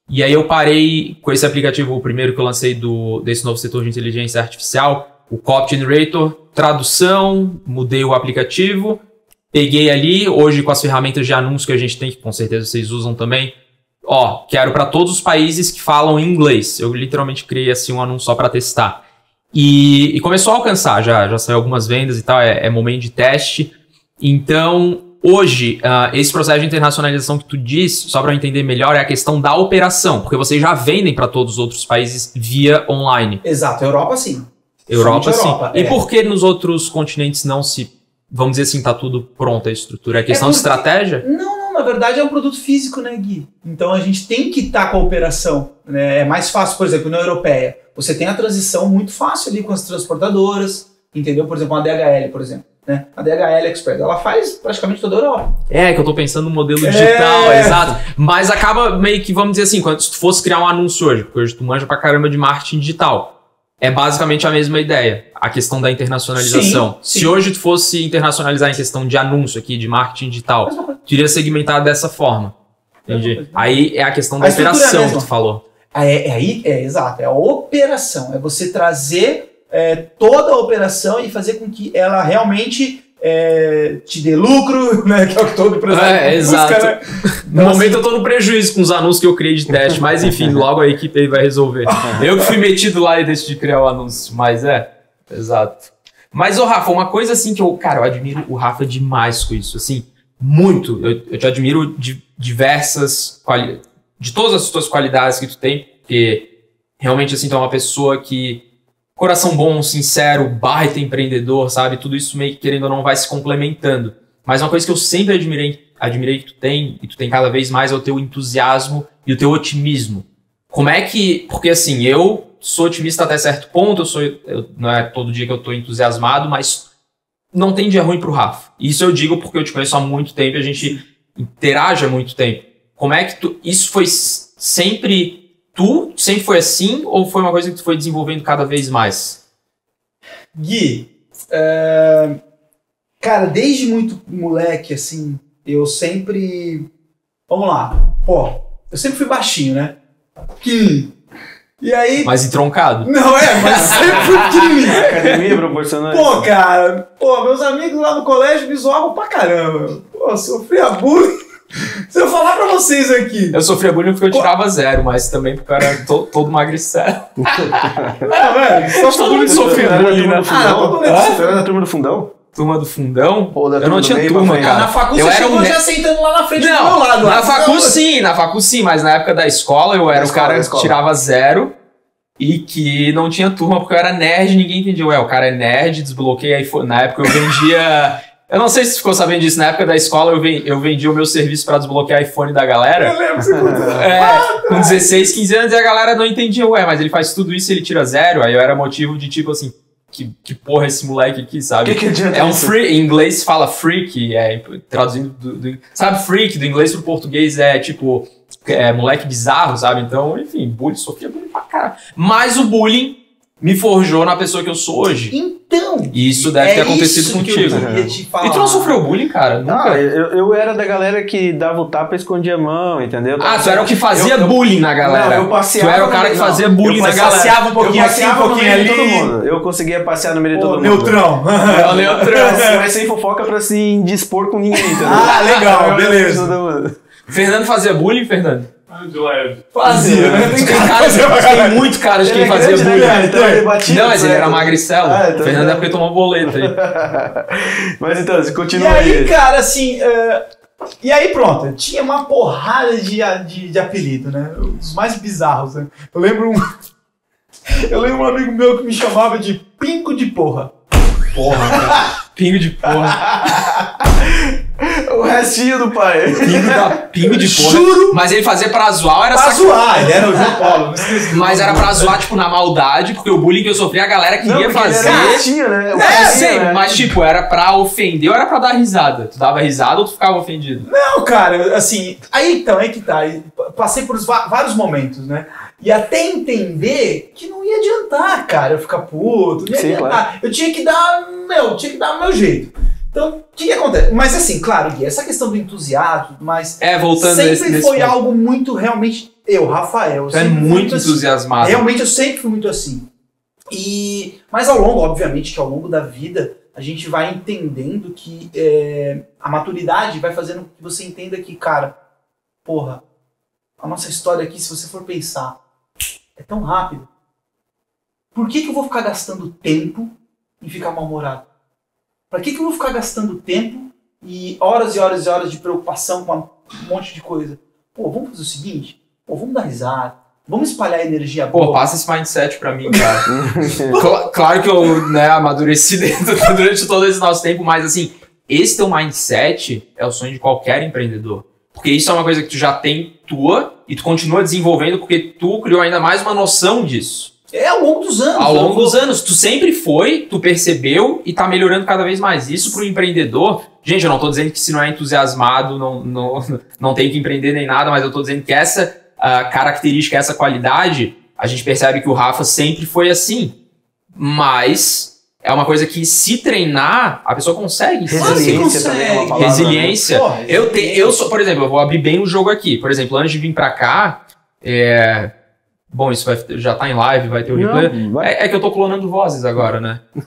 E aí eu parei com esse aplicativo, o primeiro que eu lancei do, desse novo setor de inteligência artificial, o Copy Generator, tradução, mudei o aplicativo, peguei ali, hoje com as ferramentas de anúncio que a gente tem, que com certeza vocês usam também, ó, quero para todos os países que falam inglês. Eu literalmente criei assim um anúncio só para testar. E, e começou a alcançar, já, já saiu algumas vendas e tal, é, é momento de teste. Então, hoje, ah, esse processo de internacionalização que tu disse, só para eu entender melhor, é a questão da operação, porque vocês já vendem para todos os outros países via online. Exato, Europa sim. Europa, sim. Europa, E é. por que nos outros continentes não se, vamos dizer assim, tá tudo pronto a estrutura? É questão de porque- estratégia? Não, na verdade é um produto físico, né, Gui? Então a gente tem que estar com a operação. Né? É mais fácil, por exemplo, na europeia. Você tem a transição muito fácil ali com as transportadoras, entendeu? Por exemplo, a DHL, por exemplo. Né? A DHL Express, ela faz praticamente toda a Europa. É, que eu tô pensando no modelo digital, É. exato. Mas acaba meio que, vamos dizer assim, quando se tu fosse criar um anúncio hoje, porque hoje tu manja pra caramba de marketing digital. É basicamente a mesma ideia, a questão da internacionalização. Sim, sim. Se hoje tu fosse internacionalizar em questão de anúncio aqui, de marketing digital, tu iria segmentar dessa forma. Entendi. Aí é a questão A da estrutura é a operação que mesma. tu falou. É, é aí, é exato, é a operação. É você trazer é, toda a operação e fazer com que ela realmente é, te dê lucro, né? Que é o que todo empresário É, busca, exato. né? No Então, momento eu tô no prejuízo com os anúncios que eu criei de teste, mas enfim, logo a equipe aí vai resolver. Eu que fui metido lá e decidi criar o anúncio, mas é, exato. Mas, ô Rafa, uma coisa assim que eu, cara, eu admiro o Rafa demais com isso, assim, muito. Eu, eu te admiro de diversas, quali de todas as tuas qualidades que tu tem, porque realmente, assim, tu é uma pessoa que, coração bom, sincero, baita empreendedor, sabe? Tudo isso meio que, querendo ou não, vai se complementando. Mas uma coisa que eu sempre admirei, admirei que tu tem, e tu tem cada vez mais, é o teu entusiasmo e o teu otimismo. Como é que. Porque assim, eu sou otimista até certo ponto, eu sou. eu- não é todo dia que eu tô entusiasmado, mas não tem dia ruim pro Rafa. Isso eu digo porque eu te conheço há muito tempo e a gente interage há muito tempo. Como é que tu. Isso foi sempre. Tu sempre foi assim ou foi uma coisa que tu foi desenvolvendo cada vez mais? Gui, é, cara, desde muito moleque, assim, eu sempre. Vamos lá. Pô, eu sempre fui baixinho, né? Pequenininho. E aí. Mais entroncado? Não é, mas sempre fui pequenininho. Academia proporcionando. Pô, cara, pô, meus amigos lá no colégio me zoavam pra caramba. Pô, eu sofria bullying. Se eu falar pra vocês aqui. Eu sofria bullying porque eu tirava zero, mas também porque eu era to- todo magricelo. Ah, velho, só Todo mundo sofria bullying, turma né? do fundão? Ah, não, Você era da turma do fundão? Turma do fundão? Ou da eu não tinha meio turma, cara. Na facu eu você era chegou um já sentando lá na frente do meu Não, lado. na facu Não, sim, na facu sim, mas na época da escola eu era o cara que tirava zero. e que não tinha turma porque eu era nerd e ninguém entendia. Ué, o cara é nerd, desbloqueia iPhone. Na época eu vendia. Eu não sei se você ficou sabendo disso, na época da escola eu, ven- eu vendia o meu serviço pra desbloquear iPhone da galera. Eu lembro você. É, com 16, 15 anos e a galera não entendia, ué, mas ele faz tudo isso e ele tira zero. Aí eu era motivo de tipo assim, que, que porra é esse moleque aqui, sabe? que, que adianta É um freak, em inglês fala freak, é, traduzindo do, do- Sabe, freak do inglês pro português é tipo. É, moleque bizarro, sabe? Então, enfim, bullying, sofria bullying pra caralho. Mas o bullying me forjou na pessoa que eu sou hoje. Então. E isso deve é ter acontecido isso que contigo. eu queria te falar. E tu não sofreu bullying, cara? Ah, Nunca. eu, eu era da galera que dava o tapa e escondia a mão, entendeu? Ah, tu era o que fazia Eu- eu- bullying na galera. Não, eu passeava tu era o cara que fazia eu bullying na galera. passeava um pouquinho eu aqui, um pouquinho meio de ali. todo mundo. Eu conseguia passear no meio de todo mundo. neutrão. É o neutrão. Mas sem fofoca pra se indispor com ninguém, entendeu? Ah, legal, Eu- beleza. Fernando fazia bullying, Fernando? De leve. Fazia, né? Tem cara, tem muito cara de Ele quem é fazia grande, né, bullying. cara? Então ele batia, Não, mas ele era magricelo. Ah, então Fernando é porque tomou boleta aí. Mas então, você E continua aí, aí. cara, assim. é, E aí, pronto, tinha uma porrada de, de, de apelido, né? Os mais bizarros, né? Eu lembro um. Eu lembro um amigo meu que me chamava de Pinco de Porra. Porra, cara. Pingo de porra. O restinho do pai. Pingo, da, pingo de porra. Juro Mas ele fazia pra zoar ou era pra zoar, ele era o João Paulo. não. Mas era pra zoar, tipo, na maldade, porque o bullying que eu sofri, a galera Não, queria ele fazer. era restinho, né? O É, né? mas tipo, era pra ofender ou era pra dar risada? Tu dava risada ou tu ficava ofendido? Não, cara, assim, aí então, aí que tá. Passei por vários momentos, né? E até entender que não ia adiantar, cara, eu ficar puto, não ia Sim, adiantar. Eu tinha que dar, meu, tinha que dar o meu jeito. Então, o que, que acontece? Mas assim, claro, Gui, essa questão do entusiasmo, mas É, voltando sempre nesse, nesse foi ponto. algo muito realmente. Eu, Rafael, eu é fui muito assim. entusiasmado. Realmente eu sempre fui muito assim. E mas ao longo, obviamente, que ao longo da vida a gente vai entendendo que é, a maturidade vai fazendo com que você entenda que, cara, porra, a nossa história aqui, se você for pensar, é tão rápido. Por que, que eu vou ficar gastando tempo em ficar mal-humorado? Pra que, que eu vou ficar gastando tempo e horas e horas e horas de preocupação com um monte de coisa? Pô, vamos fazer o seguinte? Pô, vamos dar risada. Vamos espalhar energia Pô, boa. passa esse mindset pra mim, cara. Cla- claro que eu né, amadureci dentro, durante todo esse nosso tempo, mas assim, esse teu mindset é o sonho de qualquer empreendedor. Porque isso é uma coisa que tu já tem tua e tu continua desenvolvendo porque tu criou ainda mais uma noção disso. É ao longo dos anos. Ao longo dos anos, tu sempre foi, tu percebeu e tá melhorando cada vez mais. Isso pro empreendedor, gente, eu não tô dizendo que se não é entusiasmado, não, não, não tem que empreender nem nada, mas eu tô dizendo que essa ah, característica, essa qualidade, a gente percebe que o Rafa sempre foi assim. Mas é uma coisa que se treinar, a pessoa consegue. Resiliência também é uma consegue. palavra. Resiliência. Porra, Eu, te, eu sou, por exemplo, eu vou abrir bem o jogo aqui. Por exemplo, antes de vir pra cá, é... bom, isso vai, já tá em live, vai ter o replay. Não, vai. É, é que eu tô clonando vozes agora, né?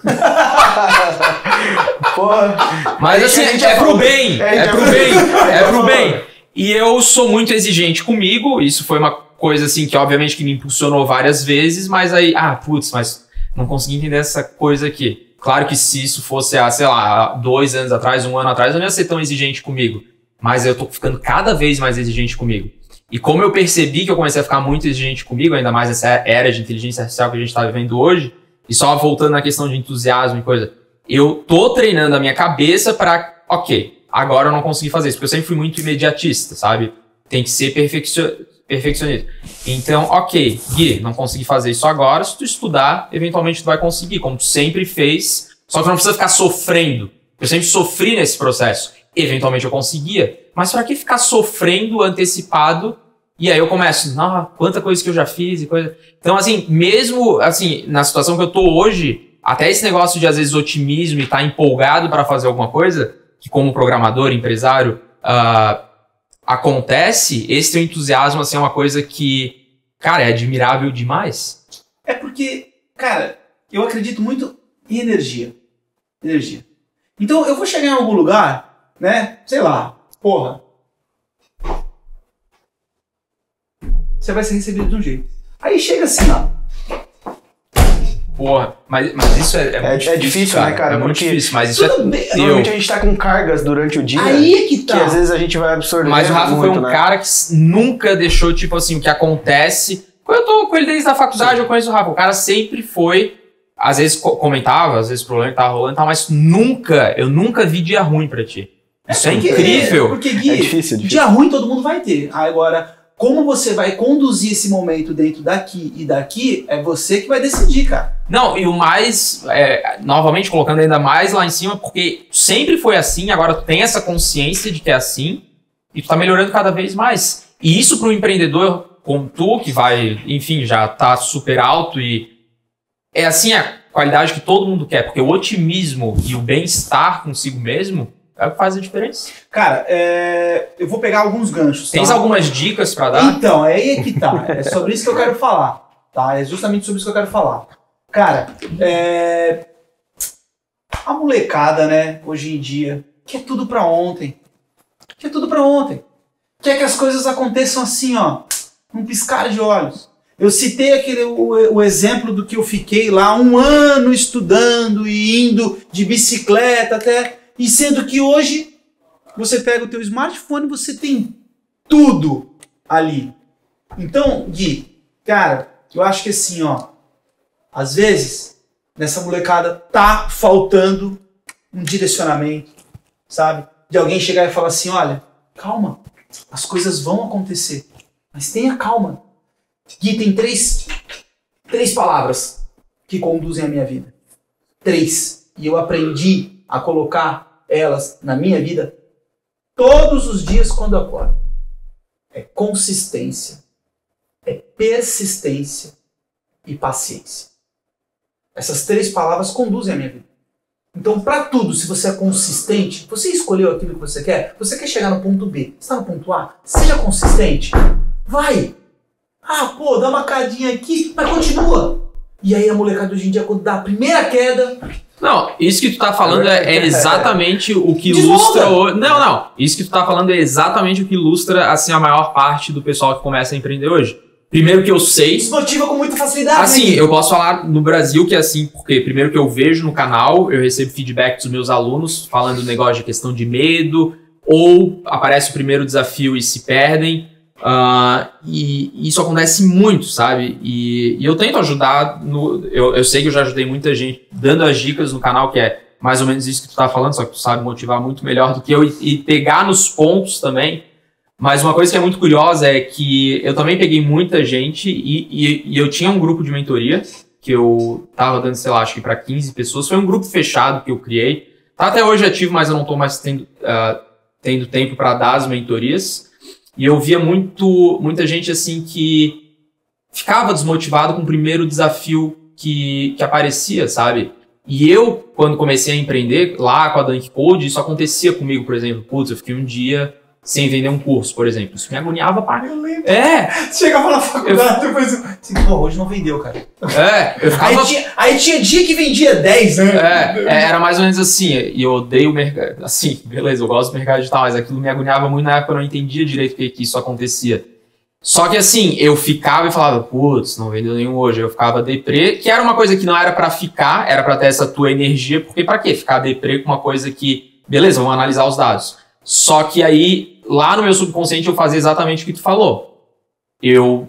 Porra. Mas A assim, gente é já pro bem, É, é pro bem, é pro bem. E eu sou muito exigente comigo, isso foi uma coisa assim que obviamente que me impulsionou várias vezes, mas aí, ah, putz, mas não consegui entender essa coisa aqui. Claro que se isso fosse, há, sei lá, há dois anos atrás, um ano atrás, eu não ia ser tão exigente comigo. Mas eu tô ficando cada vez mais exigente comigo. E como eu percebi que eu comecei a ficar muito exigente comigo, ainda mais essa era de inteligência artificial que a gente tá vivendo hoje, e só voltando na questão de entusiasmo e coisa, eu tô treinando a minha cabeça pra, ok, agora eu não consegui fazer isso, porque eu sempre fui muito imediatista, sabe? Tem que ser perfeccio perfeccionista. Então, ok, Gui, não consegui fazer isso agora, se tu estudar, eventualmente tu vai conseguir, como tu sempre fez, só que não precisa ficar sofrendo. Eu sempre sofri nesse processo. Eventualmente eu conseguia, mas pra que ficar sofrendo antecipado? E aí eu começo, ah, quanta coisa que eu já fiz e coisa. Então, assim, mesmo assim, na situação que eu tô hoje, até esse negócio de às vezes otimismo e estar tá empolgado para fazer alguma coisa, que como programador, empresário, ah, acontece, esse teu entusiasmo assim, é uma coisa que, cara, é admirável demais. É porque, cara, eu acredito muito em energia. Energia. Então eu vou chegar em algum lugar, né? Sei lá, porra. Você vai ser recebido de um jeito. Aí chega assim, ó. Porra, mas, mas isso é, é, É- muito é difícil, né, cara? É muito Porque difícil, mas isso tudo é bem. Normalmente a gente tá com cargas durante o dia. Aí é que que tá. às vezes a gente vai absorver Mas o Rafa foi muito, um né? cara que nunca deixou, tipo assim, o que acontece. Eu tô com ele desde a faculdade, eu conheço o Rafa. O cara sempre foi. Às vezes co- comentava, às vezes problema que tava rolando e tal, mas nunca, eu nunca vi dia ruim pra ti. Isso é, porque- incrível. Porque, Gui, É difícil, é difícil. dia ruim todo mundo vai ter. Agora, como você vai conduzir esse momento dentro daqui e daqui, é você que vai decidir, cara. Não, e o mais, é, novamente colocando ainda mais lá em cima, porque sempre foi assim, agora tu tem essa consciência de que é assim, e tu tá melhorando cada vez mais. E isso para um empreendedor como tu, que vai, enfim, já tá super alto e é assim a qualidade que todo mundo quer, porque o otimismo e o bem-estar consigo mesmo é o que faz a diferença. Cara, é, eu vou pegar alguns ganchos. Tens tá? algumas dicas para dar? Então, é aí que tá. É sobre isso que eu quero falar. Tá? É justamente sobre isso que eu quero falar. Cara, é... a molecada, né, hoje em dia, quer tudo pra ontem. Quer tudo pra ontem. Quer que as coisas aconteçam assim, ó, num piscar de olhos. Eu citei aquele, o, o exemplo do que eu fiquei lá um ano estudando e indo de bicicleta até. E sendo que hoje você pega o teu smartphone você tem tudo ali. Então, Gui, cara, eu acho que assim, ó, às vezes nessa molecada tá faltando um direcionamento, sabe? De alguém chegar e falar assim, olha, calma, as coisas vão acontecer, mas tenha calma. Gui, tem três, três palavras que conduzem a minha vida. Três. E eu aprendi a colocar elas na minha vida todos os dias quando eu acordo. É consistência, é persistência e paciência. Essas três palavras conduzem a minha vida. Então, para tudo, se você é consistente, você escolheu aquilo que você quer, você quer chegar no ponto B, está no ponto A, seja consistente, vai. Ah, pô, dá uma cadinha aqui, mas continua. E aí a molecada hoje em dia, quando dá a primeira queda, Não, isso que tu tá falando é, é exatamente o que ilustra. O... Não, não. Isso que tu tá falando é exatamente o que ilustra assim a maior parte do pessoal que começa a empreender hoje. Primeiro que eu sei. desmotiva com muita facilidade. Assim, né, Gui? eu posso falar no Brasil que é assim, porque primeiro que eu vejo no canal, eu recebo feedback dos meus alunos falando do negócio de questão de medo, ou aparece o primeiro desafio e se perdem. Ah, e isso acontece muito, sabe? E, e eu tento ajudar. No, eu, eu sei que eu já ajudei muita gente dando as dicas no canal, que é mais ou menos isso que tu tá falando, só que tu sabe motivar muito melhor do que eu e, e pegar nos pontos também. Mas uma coisa que é muito curiosa é que eu também peguei muita gente e, eu tinha um grupo de mentoria que eu tava dando, sei lá, acho que para 15 pessoas. Foi um grupo fechado que eu criei. Tá até hoje ativo, mas eu não tô mais tendo, ah, tendo tempo para dar as mentorias. E eu via muito, muita gente assim que ficava desmotivado com o primeiro desafio que, que aparecia, sabe? E eu, quando comecei a empreender lá com a Dunk Code, isso acontecia comigo, por exemplo. Putz, eu fiquei um dia sem vender um curso, por exemplo. Isso me agoniava para. Eu lembro. É, Chegava na faculdade, depois eu... Assim, pô, hoje não vendeu, cara. é. Eu ficava Aí tinha, aí tinha dia que vendia 10, né? É, é, era mais ou menos assim, e eu odeio o mercado, assim, beleza, eu gosto do mercado digital, mas aquilo me agoniava muito na época, eu não entendia direito porque que isso acontecia. Só que assim, eu ficava e falava, putz, não vendeu nenhum hoje, eu ficava deprê, que era uma coisa que não era pra ficar, era pra ter essa tua energia, porque pra quê? Ficar deprê com uma coisa que, beleza, vamos analisar os dados. Só que aí, lá no meu subconsciente, eu fazia exatamente o que tu falou. Eu,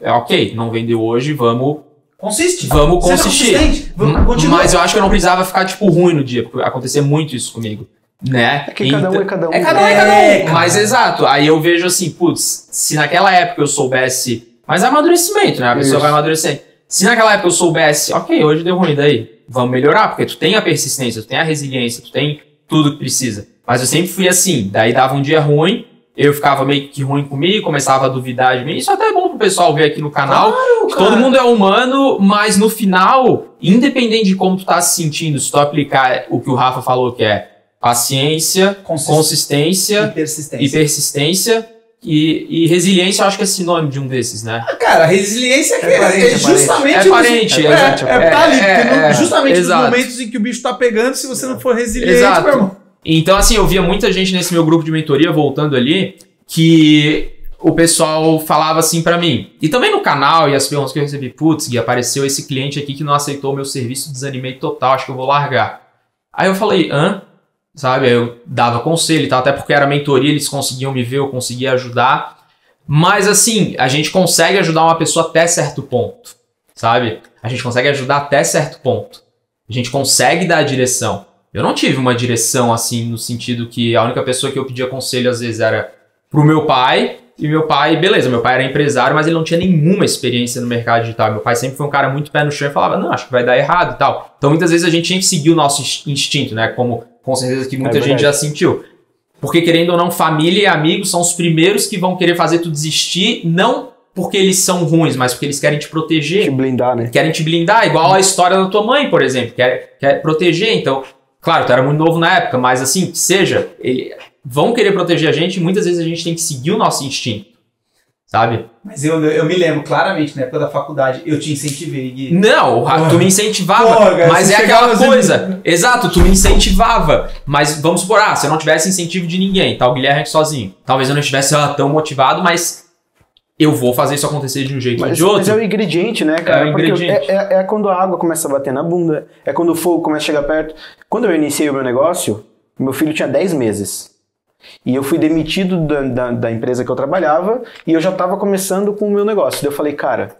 é, ok, não vendeu hoje, vamos Consiste. Vamos Seja consistir. Vamos, continua. mas eu acho que eu não precisava ficar, tipo, ruim no dia, porque acontecia muito isso comigo. Né? É que cada um é cada um. É cada um é cada um. É, cara. Mas exato. Aí eu vejo assim, putz, se naquela época eu soubesse. Mas é amadurecimento, né? A pessoa Isso. vai amadurecendo. Se naquela época eu soubesse, ok, hoje deu ruim, daí vamos melhorar, porque tu tem a persistência, tu tem a resiliência, tu tem tudo que precisa. Mas eu sempre fui assim, daí dava um dia ruim, eu ficava meio que ruim comigo, começava a duvidar de mim. Isso até é bom pro pessoal ver aqui no canal. cara. todo mundo é humano, mas no final, independente de como tu tá se sentindo, se tu aplicar o que o Rafa falou, que é paciência, Consistência. consistência E persistência. e persistência e, e resiliência, eu acho que é sinônimo de um desses, né? Ah, Cara, resiliência é, que- É parente, é é parente. justamente É os- parente, é, exato. é, é, tá ali, É, é, justamente exato. nos momentos em que o bicho tá pegando, se você não for resiliente, Exato. meu irmão. Então, assim, eu via muita gente nesse meu grupo de mentoria, voltando ali, que o pessoal falava assim pra mim. E também no canal e as perguntas que eu recebi, putz, Gui, apareceu esse cliente aqui que não aceitou o meu serviço, desanimei total, acho que eu vou largar. Aí eu falei, hã? Sabe? Eu dava conselho e tal, até porque era mentoria, eles conseguiam me ver, eu conseguia ajudar. Mas assim, a gente consegue ajudar uma pessoa até certo ponto, sabe? A gente consegue ajudar até certo ponto. A gente consegue dar a direção. Eu não tive uma direção assim, no sentido que a única pessoa que eu pedia conselho às vezes era pro meu pai, e meu pai, beleza, meu pai era empresário, mas ele não tinha nenhuma experiência no mercado digital. Meu pai sempre foi um cara muito pé no chão e falava, não, acho que vai dar errado e tal. Então muitas vezes a gente tinha que seguir o nosso instinto, né? Como com certeza que muita É gente já sentiu. Porque querendo ou não, família e amigos são os primeiros que vão querer fazer tu desistir, não porque eles são ruins, mas porque eles querem te proteger Te blindar, né? querem te blindar, igual a história da tua mãe, por exemplo, quer, quer proteger. Então, claro, tu era muito novo na época, mas assim, que seja, ele- vão querer proteger a gente e muitas vezes a gente tem que seguir o nosso instinto, sabe? Mas eu, eu me lembro claramente, na época da faculdade, eu te incentivei, Gui. Não, tu me incentivava, Porra, cara, mas é aquela assim- coisa. Exato, tu me incentivava, mas vamos supor, ah, se eu não tivesse incentivo de ninguém, tá o Guilherme aqui sozinho. Talvez eu não estivesse ah, tão motivado, mas eu vou fazer isso acontecer de um jeito ou Mas, de outro. mas é o ingrediente, né, cara? É o Porque ingrediente. É, é- é quando a água começa a bater na bunda, é quando o fogo começa a chegar perto. Quando eu iniciei o meu negócio, meu filho tinha 10 meses. E eu fui demitido da, da, da empresa que eu trabalhava e eu já estava começando com o meu negócio. Daí eu falei, cara,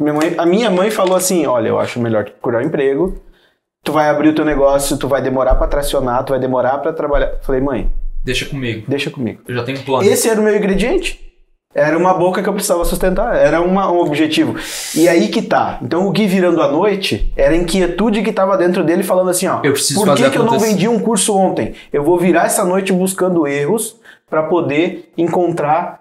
minha mãe- a minha mãe falou assim: olha, eu acho melhor tu procurar um emprego, tu vai abrir o teu negócio, tu vai demorar para tracionar, tu vai demorar para trabalhar. Eu falei, mãe, Deixa comigo, deixa comigo. eu já tenho plano. Esse era o meu ingrediente. Era uma boca que eu precisava sustentar, era uma- um objetivo. E aí que tá. Então o Gui virando à noite era a inquietude que tava dentro dele falando assim, ó. Eu preciso por fazer que, que eu não acontecer." vendi um curso ontem? Eu vou virar essa noite buscando erros para poder encontrar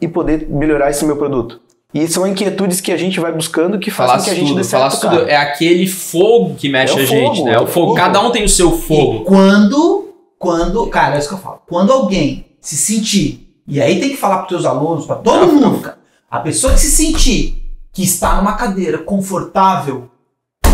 e poder melhorar esse meu produto. E são inquietudes que a gente vai buscando que fazem que Falasse a gente tudo, dê certo, tudo. É aquele fogo que mexe É a gente, fogo, né? é O fogo. fogo. Cada um tem o seu E fogo. quando, quando, cara, é isso que eu falo. Quando alguém se sentir, e aí tem que falar para teus alunos, para todo Não, mundo, cara. A pessoa que se sentir que está numa cadeira confortável,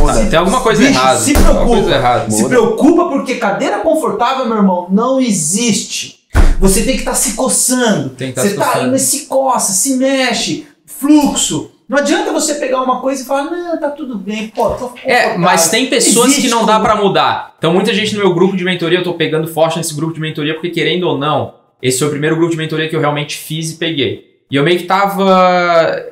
Muda. Tem alguma coisa Bicho, errada. se preocupa. coisa errada. se preocupa porque cadeira confortável, meu irmão, não existe. Você tem que estar se coçando. Tem que tá você se tá mas se coça, se mexe, fluxo. Não adianta você pegar uma coisa e falar, não, tá tudo bem, pô, tô É, mas tem pessoas Existe que não dá pra mudar. Então, muita gente no meu grupo de mentoria, eu tô pegando forte nesse grupo de mentoria, porque querendo ou não, esse foi o primeiro grupo de mentoria que eu realmente fiz e peguei. E eu meio que tava.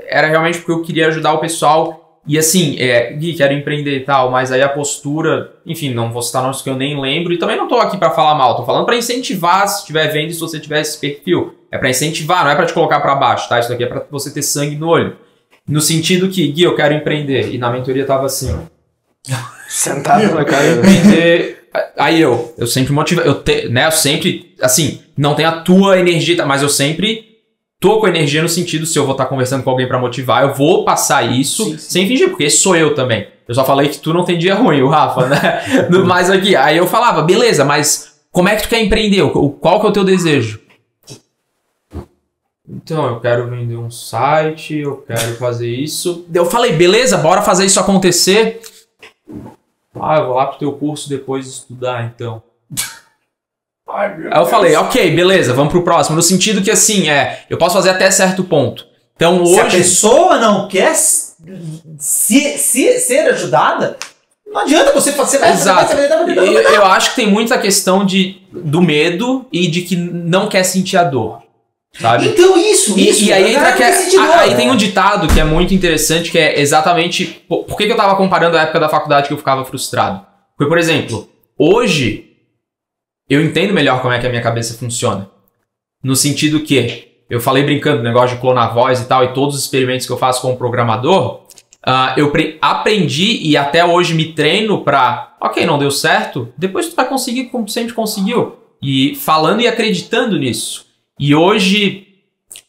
Era realmente porque eu queria ajudar o pessoal. E assim, é, Gui, quero empreender e tal, mas aí a postura, enfim, não vou citar nomes que eu nem lembro, e também não tô aqui pra falar mal, tô falando pra incentivar se estiver vendo e se você tiver esse perfil. É pra incentivar, não é pra te colocar pra baixo, tá? Isso daqui é pra você ter sangue no olho. No sentido que, Gui, eu quero empreender. E na mentoria tava assim. Sentado na cara. Empreender. Aí eu, eu sempre motivo, eu te, né, eu sempre, assim, não tem a tua energia, tá, mas eu sempre tô com energia no sentido, se eu vou estar conversando com alguém pra motivar, eu vou passar isso Sim, sim. sem fingir, porque sou eu também. Eu só falei que tu não tem dia ruim, o Rafa, né? No- mas aqui, aí eu falava, beleza, mas como é que tu quer empreender? Qual que é o teu desejo? Então, eu quero vender um site, eu quero fazer isso. Eu falei, beleza, bora fazer isso acontecer. Ah, eu vou lá pro teu curso depois estudar, então. Aí eu falei, ok, beleza, vamos pro próximo. No sentido que assim, é, eu posso fazer até certo ponto. Então Se a hoje. pessoa não quer se, se- ser ajudada, não adianta você fazer vai Exato. Eu, eu acho que tem muita questão de, do medo e de que não quer sentir a dor. Sabe? Então isso, E, isso. e aí entra que é- dor. aí tem um ditado que é muito interessante, que é exatamente por, por que, que eu tava comparando a época da faculdade que eu ficava frustrado. Porque, por exemplo, hoje eu entendo melhor como é que a minha cabeça funciona. No sentido que eu falei brincando, negócio de clonar voz e tal, e todos os experimentos que eu faço como programador, ah, eu pre- aprendi e até hoje me treino pra, ok, não deu certo, depois tu vai conseguir como sempre conseguiu. E falando e acreditando nisso. E hoje,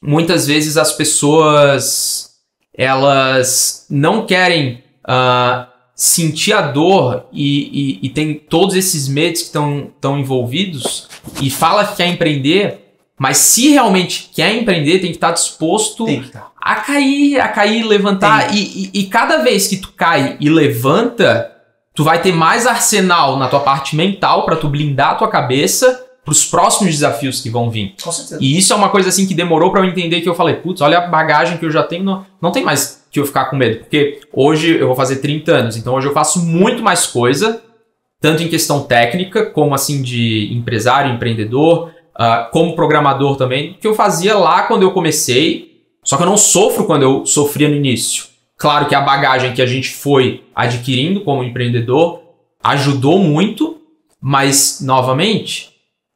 muitas vezes as pessoas elas não querem ah, sentir a dor e, e, e tem todos esses medos que estão envolvidos e fala que quer empreender, mas se realmente quer empreender, tem que estar disposto Tem que tá. a cair, a cair, levantar. E, e, e cada vez que tu cai e levanta, tu vai ter mais arsenal na tua parte mental pra tu blindar a tua cabeça pros próximos desafios que vão vir. Com certeza. E isso é uma coisa assim que demorou pra eu entender que eu falei, putz, olha a bagagem que eu já tenho, não, não tem mais que eu ficar com medo. Porque hoje eu vou fazer 30 anos, então hoje eu faço muito mais coisa, tanto em questão técnica, como assim de empresário, empreendedor, ah, como programador também, que eu fazia lá quando eu comecei, só que eu não sofro quando eu sofria no início. Claro que a bagagem que a gente foi adquirindo como empreendedor ajudou muito, mas, novamente,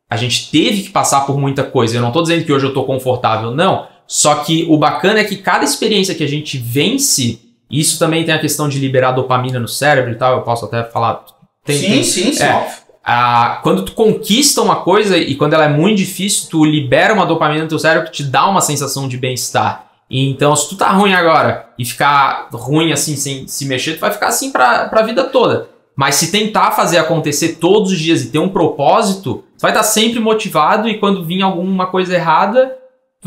a gente teve que passar por muita coisa. Eu não estou dizendo que hoje eu estou confortável, não. Só que o bacana é que cada experiência que a gente vence, isso também tem a questão de liberar dopamina no cérebro e tal, eu posso até falar. Tem, sim, tem- sim, sim. é. quando tu conquista uma coisa e quando ela é muito difícil, tu libera uma dopamina no teu cérebro que te dá uma sensação de bem-estar. E Então, se tu tá ruim agora e ficar ruim assim, sem se mexer, tu vai ficar assim pra, pra vida toda. Mas se tentar fazer acontecer todos os dias e ter um propósito, tu vai estar sempre motivado e quando vir alguma coisa errada,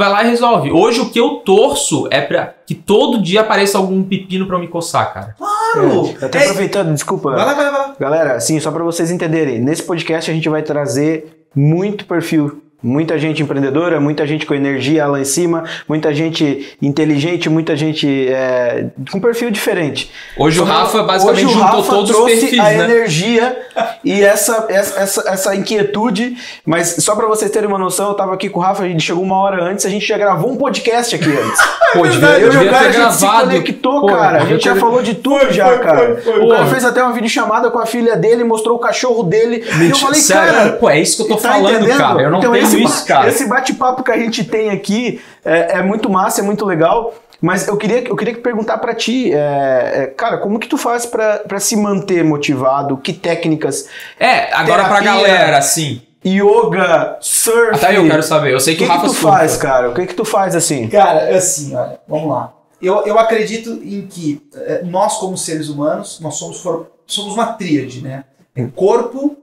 vai lá e resolve. Hoje o que eu torço é pra que todo dia apareça algum pepino pra eu me coçar, cara. Claro! É, até É, aproveitando, desculpa. vai lá, vai lá, vai lá. Galera, assim, só para vocês entenderem, nesse podcast a gente vai trazer muito perfil. Muita gente empreendedora, muita gente com energia lá em cima, muita gente inteligente, muita gente é, com perfil diferente. Hoje o Rafa basicamente Hoje o juntou Rafa todos os trouxe perfis, a né? energia e essa, essa, essa, essa inquietude. Mas só para vocês terem uma noção, eu tava aqui com o Rafa, a gente chegou uma hora antes, a gente já gravou um podcast aqui antes. Pô, devia, eu e o devia cara, a gente se gravado. conectou, Pô, cara. A gente já falou de tudo já, foi, cara. foi, foi, o cara foi. fez até uma videochamada com a filha dele, mostrou o cachorro dele. E eu falei, Sério, cara. pô, é isso que eu tô tá falando, entendendo? cara. Eu não então, tenho esse, isso, cara. Esse bate-papo que a gente tem aqui é, é muito massa, é muito legal. Mas eu queria, eu queria perguntar pra ti, é, é, cara, como que tu faz pra pra se manter motivado? Que técnicas? É, agora pra Terapia. galera, assim. Yoga, surf. Até eu quero saber. Eu sei O que, que, o que tu surfa. faz, cara? O que que tu faz assim? Cara, é assim, olha, vamos lá. Eu, eu acredito em que eh, nós, como seres humanos, nós somos, somos uma tríade, né? É corpo,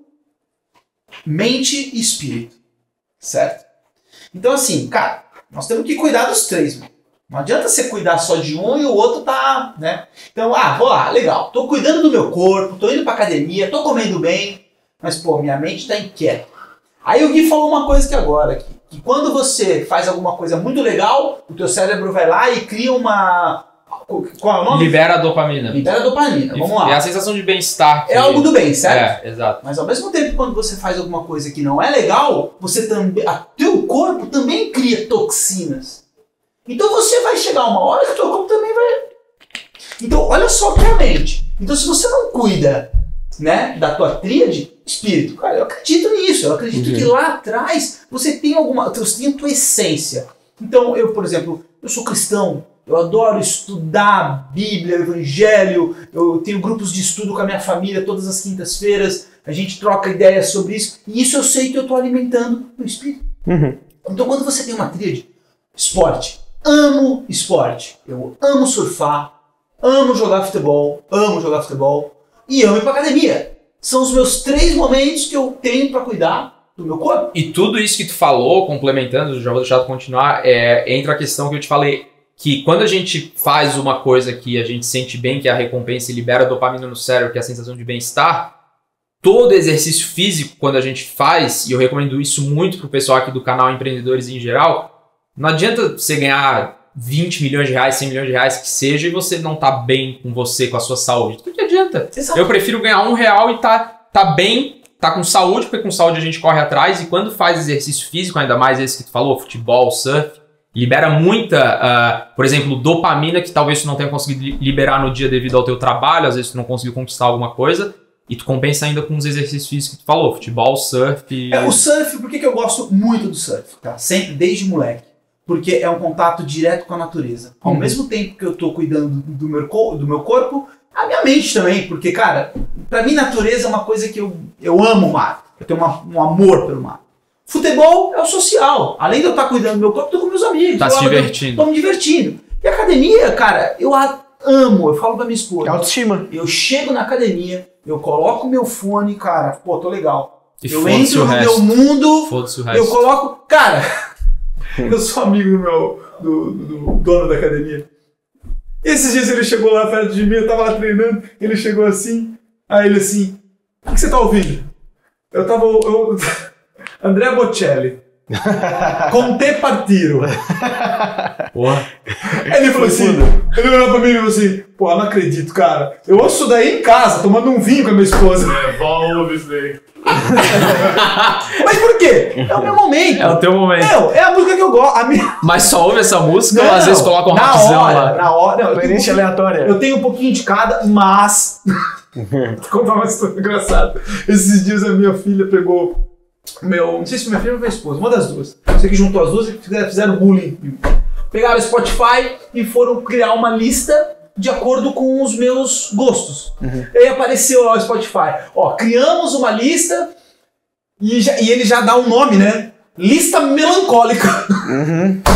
mente e espírito. Certo? Então, assim, cara, nós temos que cuidar dos três, mano. Não adianta você cuidar só de um e o outro tá, né? Então, ah, vou lá, legal. Tô cuidando do meu corpo, tô indo pra academia, tô comendo bem, mas, pô, minha mente tá inquieta. Aí o Gui falou uma coisa que agora, que, que quando você faz alguma coisa muito legal, o teu cérebro vai lá e cria uma... Qual é o nome? Libera a dopamina. Libera dopamina, vamos E lá. a sensação de bem-estar. que- É algo do bem, certo? É, exato. Mas ao mesmo tempo, quando você faz alguma coisa que não é legal, você também, a teu corpo também cria toxinas. Então você vai chegar uma hora que o teu corpo também vai. Então olha só que é a mente. Então se você não cuida, né, da tua tríade, espírito, cara, eu acredito nisso. Eu acredito que lá atrás você tem alguma, você tem a tua essência. Então eu, por exemplo, eu sou cristão. Eu adoro estudar Bíblia, Evangelho. Eu tenho grupos de estudo com a minha família todas as quintas-feiras. A gente troca ideias sobre isso. E isso eu sei que eu estou alimentando meu espírito. Uhum. Então, quando você tem uma tríade, esporte. Amo esporte. Eu amo surfar, amo jogar futebol, amo jogar futebol e amo ir pra academia. São os meus três momentos que eu tenho para cuidar do meu corpo. E tudo isso que tu falou, complementando, já vou deixar tu continuar, é, entra a questão que eu te falei, que quando a gente faz uma coisa que a gente sente bem, que é a recompensa e libera dopamina no cérebro, que é a sensação de bem-estar, todo exercício físico, quando a gente faz, e eu recomendo isso muito pro pessoal aqui do canal Empreendedores em geral, não adianta você ganhar 20 milhões de reais, 100 milhões de reais, que seja, e você não tá bem com você, com a sua saúde. O que adianta? Exato. Eu prefiro ganhar um real e tá, tá bem, tá com saúde, porque com saúde a gente corre atrás, e quando faz exercício físico, ainda mais esse que tu falou, futebol, surf, libera muita, ah, por exemplo, dopamina que talvez tu não tenha conseguido li- liberar no dia devido ao teu trabalho, às vezes tu não conseguiu conquistar alguma coisa, e tu compensa ainda com os exercícios físicos que tu falou, futebol, surf... E... É, o surf, por que, que eu gosto muito do surf? Tá? Sempre, desde moleque. Porque é um contato direto com a natureza. Ao Uhum. mesmo tempo que eu tô cuidando do meu, do meu corpo, a minha mente também. Porque, cara, pra mim, natureza é uma coisa que eu, eu amo o mar. Eu tenho uma- um amor pelo mar. Futebol é o social. Além de eu estar cuidando do meu corpo, eu tô com meus amigos. Tá se divertindo. Tô me divertindo. E academia, cara, eu a amo. Eu falo pra minha esposa. Autoestima. Eu chego na academia, eu coloco meu fone, cara, pô, tô legal. E eu entro o no resto. meu mundo, Foda-se o eu coloco. Cara, eu sou amigo do meu do, do dono da academia. Esses dias ele chegou lá perto de mim, eu tava lá treinando, ele chegou assim, aí ele assim, o que você tá ouvindo? Eu tava. Eu, André Bocelli. Com te partiro. Porra. Ele falou assim, ele olhou pra mim e falou assim, pô, eu não acredito, cara. Eu ouço isso daí em casa, tomando um vinho com a minha esposa. É, bom ouvir isso daí. Mas por quê? É o meu momento. É o teu momento. Meu, é a música que eu gosto. A minha... Mas só ouve essa música ou Não, às vezes coloca um na rapzão hora, lá? Na hora, não, eu tenho, Playlist pouquinho, aleatória. eu tenho um pouquinho de cada, mas. Vou contar uma história engraçada. Esses dias a minha filha pegou. Meu. Não sei se foi minha filha ou minha esposa, uma das duas. Sei que juntou as duas e fizeram, bullying. Pegaram o Spotify e foram criar uma lista de acordo com os meus gostos. E aí apareceu lá o Spotify. Ó, criamos uma lista e, já- e ele já dá um nome, né? Lista melancólica.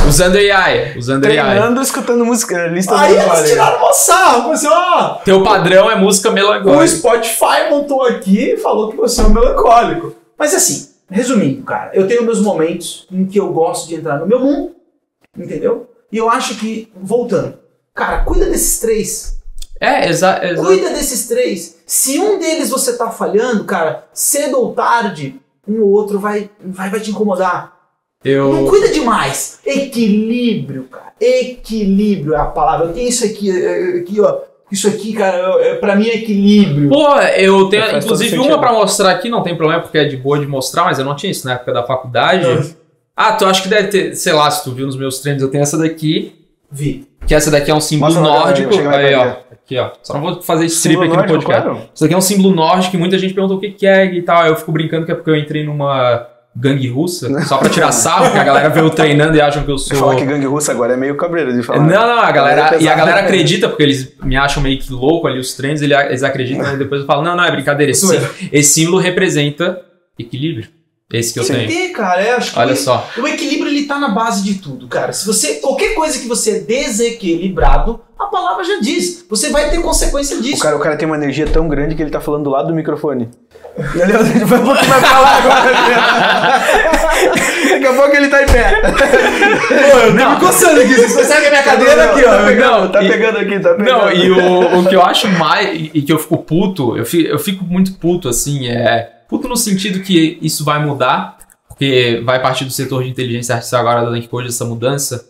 Usando AI. Usando AI. Treinando, escutando música, lista Aí do eles tiraram uma sarra, assim, ó, Teu padrão é música o melancólica. Spotify montou aqui e falou que você é um melancólico. Mas assim, resumindo, cara, eu tenho meus momentos em que eu gosto de entrar no meu mundo, entendeu? E eu acho que, voltando, cara, cuida desses três. É, exato. Exa Cuida desses três. Se um deles você tá falhando, cara, cedo ou tarde, um ou outro vai, vai, vai te incomodar. Não eu. cuida demais. Equilíbrio, cara. Equilíbrio é a palavra. Eu tenho isso aqui, é, aqui, ó. Isso aqui, cara, é, pra mim é equilíbrio. Pô, eu tenho Faz todo inclusive uma pra mostrar aqui, não tem problema porque é de boa de mostrar, mas eu não tinha isso na época da faculdade. Ah, tu acha que deve ter, sei lá, se tu viu nos meus treinos, eu tenho essa daqui, Vi. que essa daqui é um símbolo Mostra nórdico. Aí, ó. Aqui, ó. Só não vou fazer strip aqui no podcast. claro. Isso aqui é um símbolo nórdico que muita gente perguntou o que que é e tal. Aí eu fico brincando que é porque eu entrei numa gangue russa, só pra tirar sarro, porque a galera vê eu treinando e acham que eu sou. Falar que gangue russa agora é meio cabreiro de falar. Não, não, a galera. É e a galera acredita, porque eles me acham meio que louco ali, os treinos, ele- eles acreditam, e depois eu falo, não, não, é brincadeira. Esse, símbolo- esse símbolo representa equilíbrio. Esse que eu Tem que tenho. ter, cara. Eu acho que Olha o- só. O equilíbrio ele tá na base de tudo, cara. Se você qualquer coisa que você é desequilibrado, a palavra já diz. Você vai ter consequência O disso. cara, o cara tem uma energia tão grande que ele tá falando do lado do microfone. Ele vai, vai falar agora. Daqui a pouco ele tá em pé. Pô, eu tô me coçando aqui. Você que a minha cadeira aqui, Tá ó. pegando, tá e- pegando aqui, tá pegando. Não, e o, o que eu acho mais. E e que eu fico puto, eu fico, eu fico muito puto, assim, é. Puto no sentido que isso vai mudar, porque vai partir do setor de inteligência artificial agora da Link Code, essa mudança.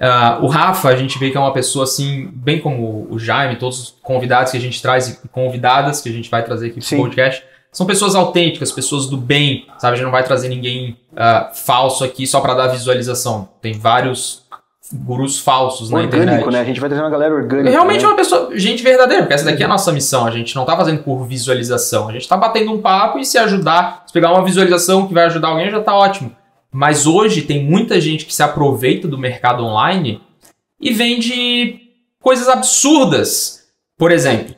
Ah, o Rafa, a gente vê que é uma pessoa assim, bem como o Jaime, todos os convidados que a gente traz e convidadas que a gente vai trazer aqui pro Sim. podcast, são pessoas autênticas, pessoas do bem, sabe? A gente não vai trazer ninguém ah, falso aqui só pra dar visualização. Tem vários gurus falsos na internet. Orgânico, né? A gente vai trazer uma galera orgânica. Realmente é né? uma pessoa, gente verdadeira, porque essa daqui é a nossa missão. A gente não tá fazendo por visualização. A gente tá batendo um papo e se ajudar, se pegar uma visualização que vai ajudar alguém, já tá ótimo. Mas hoje tem muita gente que se aproveita do mercado online e vende coisas absurdas. Por exemplo,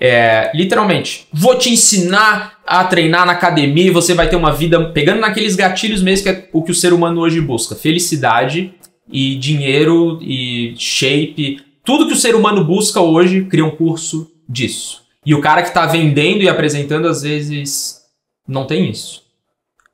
é, literalmente, vou te ensinar a treinar na academia e você vai ter uma vida pegando naqueles gatilhos mesmo que é o que o ser humano hoje busca: felicidade e dinheiro e shape. Tudo que o ser humano busca hoje cria um curso disso. E o cara que tá vendendo e apresentando, às vezes, não tem isso.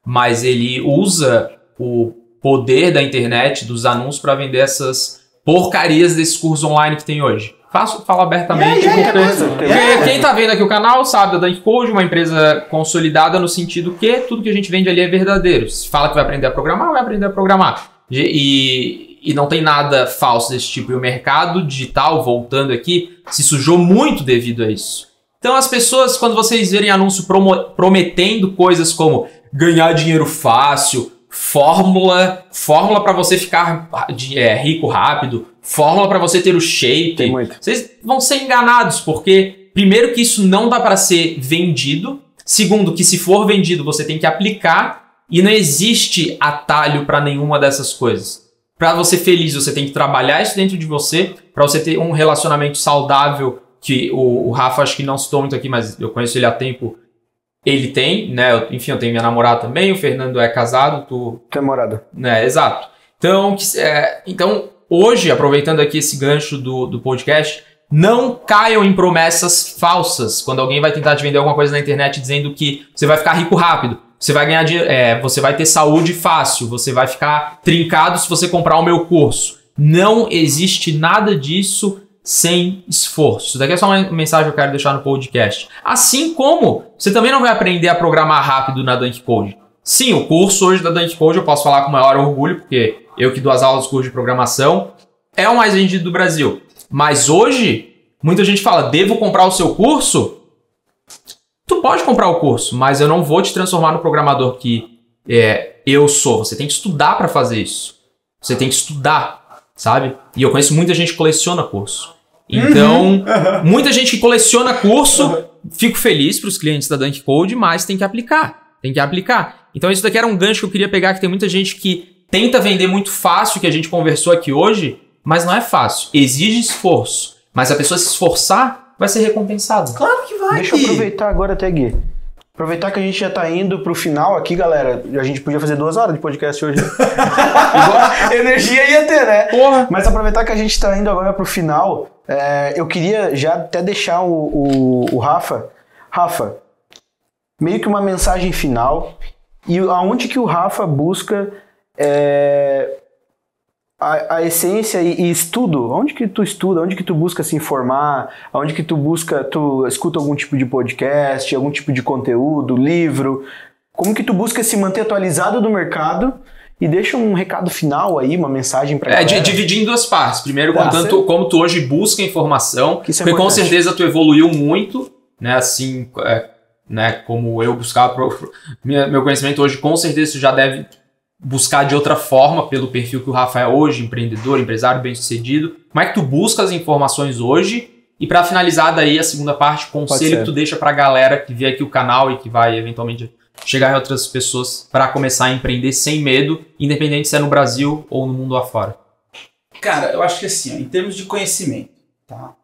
Mas ele usa o poder da internet, dos anúncios, para vender essas porcarias desses cursos online que tem hoje. Faço, falo abertamente, É, é, é, porque, É. quem tá vendo aqui o canal sabe da Dunk Code, uma empresa consolidada no sentido que tudo que a gente vende ali é verdadeiro. Se fala que vai aprender a programar, vai aprender a programar. E, e não tem nada falso desse tipo. E o mercado digital, voltando aqui, se sujou muito devido a isso. Então as pessoas, quando vocês verem anúncio promo- prometendo coisas como ganhar dinheiro fácil, fórmula, fórmula para você ficar de- é, rico rápido, fórmula para você ter o shape, Tem muito. vocês vão ser enganados, porque primeiro que isso não dá para ser vendido, segundo que se for vendido você tem que aplicar e não existe atalho para nenhuma dessas coisas. Para você feliz, você tem que trabalhar isso dentro de você, para você ter um relacionamento saudável que o, o Rafa acho que não citou muito aqui, mas eu conheço ele há tempo. Ele tem, né? Eu- enfim, eu tenho minha namorada também, o Fernando é casado, tu Tem morada. né, exato. Então, é, então, hoje, aproveitando aqui esse gancho do, do podcast, não caiam em promessas falsas quando alguém vai tentar te vender alguma coisa na internet dizendo que você vai ficar rico rápido, você vai ganhar dinheiro, é, você vai ter saúde fácil, você vai ficar trincado se você comprar o meu curso. Não existe nada disso sem esforço. Isso daqui é só uma mensagem que eu quero deixar no podcast. Assim como você também não vai aprender a programar rápido na Dunk Code. Sim, o curso hoje da Dunk Code eu posso falar com maior orgulho, porque eu que dou as aulas do curso de programação, é o mais vendido do Brasil. Mas hoje, muita gente fala, devo comprar o seu curso? Tu pode comprar o curso, mas eu não vou te transformar no programador que é, eu sou. Você tem que estudar para fazer isso. Você tem que estudar, sabe? E eu conheço muita gente que coleciona curso. Então, muita gente que coleciona curso, fico feliz para os clientes da Dunk Code, mas tem que aplicar. Tem que aplicar. Então, isso daqui era um gancho que eu queria pegar, que tem muita gente que tenta vender muito fácil, que a gente conversou aqui hoje, mas não é fácil. Exige esforço. Mas a pessoa se esforçar, vai ser recompensada. Claro que vai, Deixa eu aproveitar agora até, Gui. Aproveitar que a gente já tá indo pro final aqui, galera. A gente podia fazer duas horas de podcast hoje. Igual- Energia ia ter, né? Porra! Mas aproveitar que a gente tá indo agora pro final, é, eu queria já até deixar o, o, o Rafa. Rafa, meio que uma mensagem final. E aonde que o Rafa busca é, a, a essência e, e estudo? Onde que tu estuda? Onde que tu busca se informar? Onde que tu busca, tu escuta algum tipo de podcast, algum tipo de conteúdo, livro? Como que tu busca se manter atualizado do mercado? E deixa um recado final aí, uma mensagem pra É, galera. dividir em duas partes. Primeiro, Tá, contando certo. como tu hoje busca informação, Que é porque com certeza tu evoluiu muito, né? Assim, é, né? Como eu buscava pro- meu conhecimento hoje, com certeza tu já deve buscar de outra forma pelo perfil que o Rafael é hoje, empreendedor, empresário bem-sucedido. Como é que tu busca as informações hoje? E pra finalizar daí a segunda parte, conselho que tu deixa pra galera que vê aqui o canal e que vai eventualmente chegar em outras pessoas pra começar a empreender sem medo, independente se é no Brasil ou no mundo afora. Cara, eu acho que assim, ó, em termos de conhecimento, tá?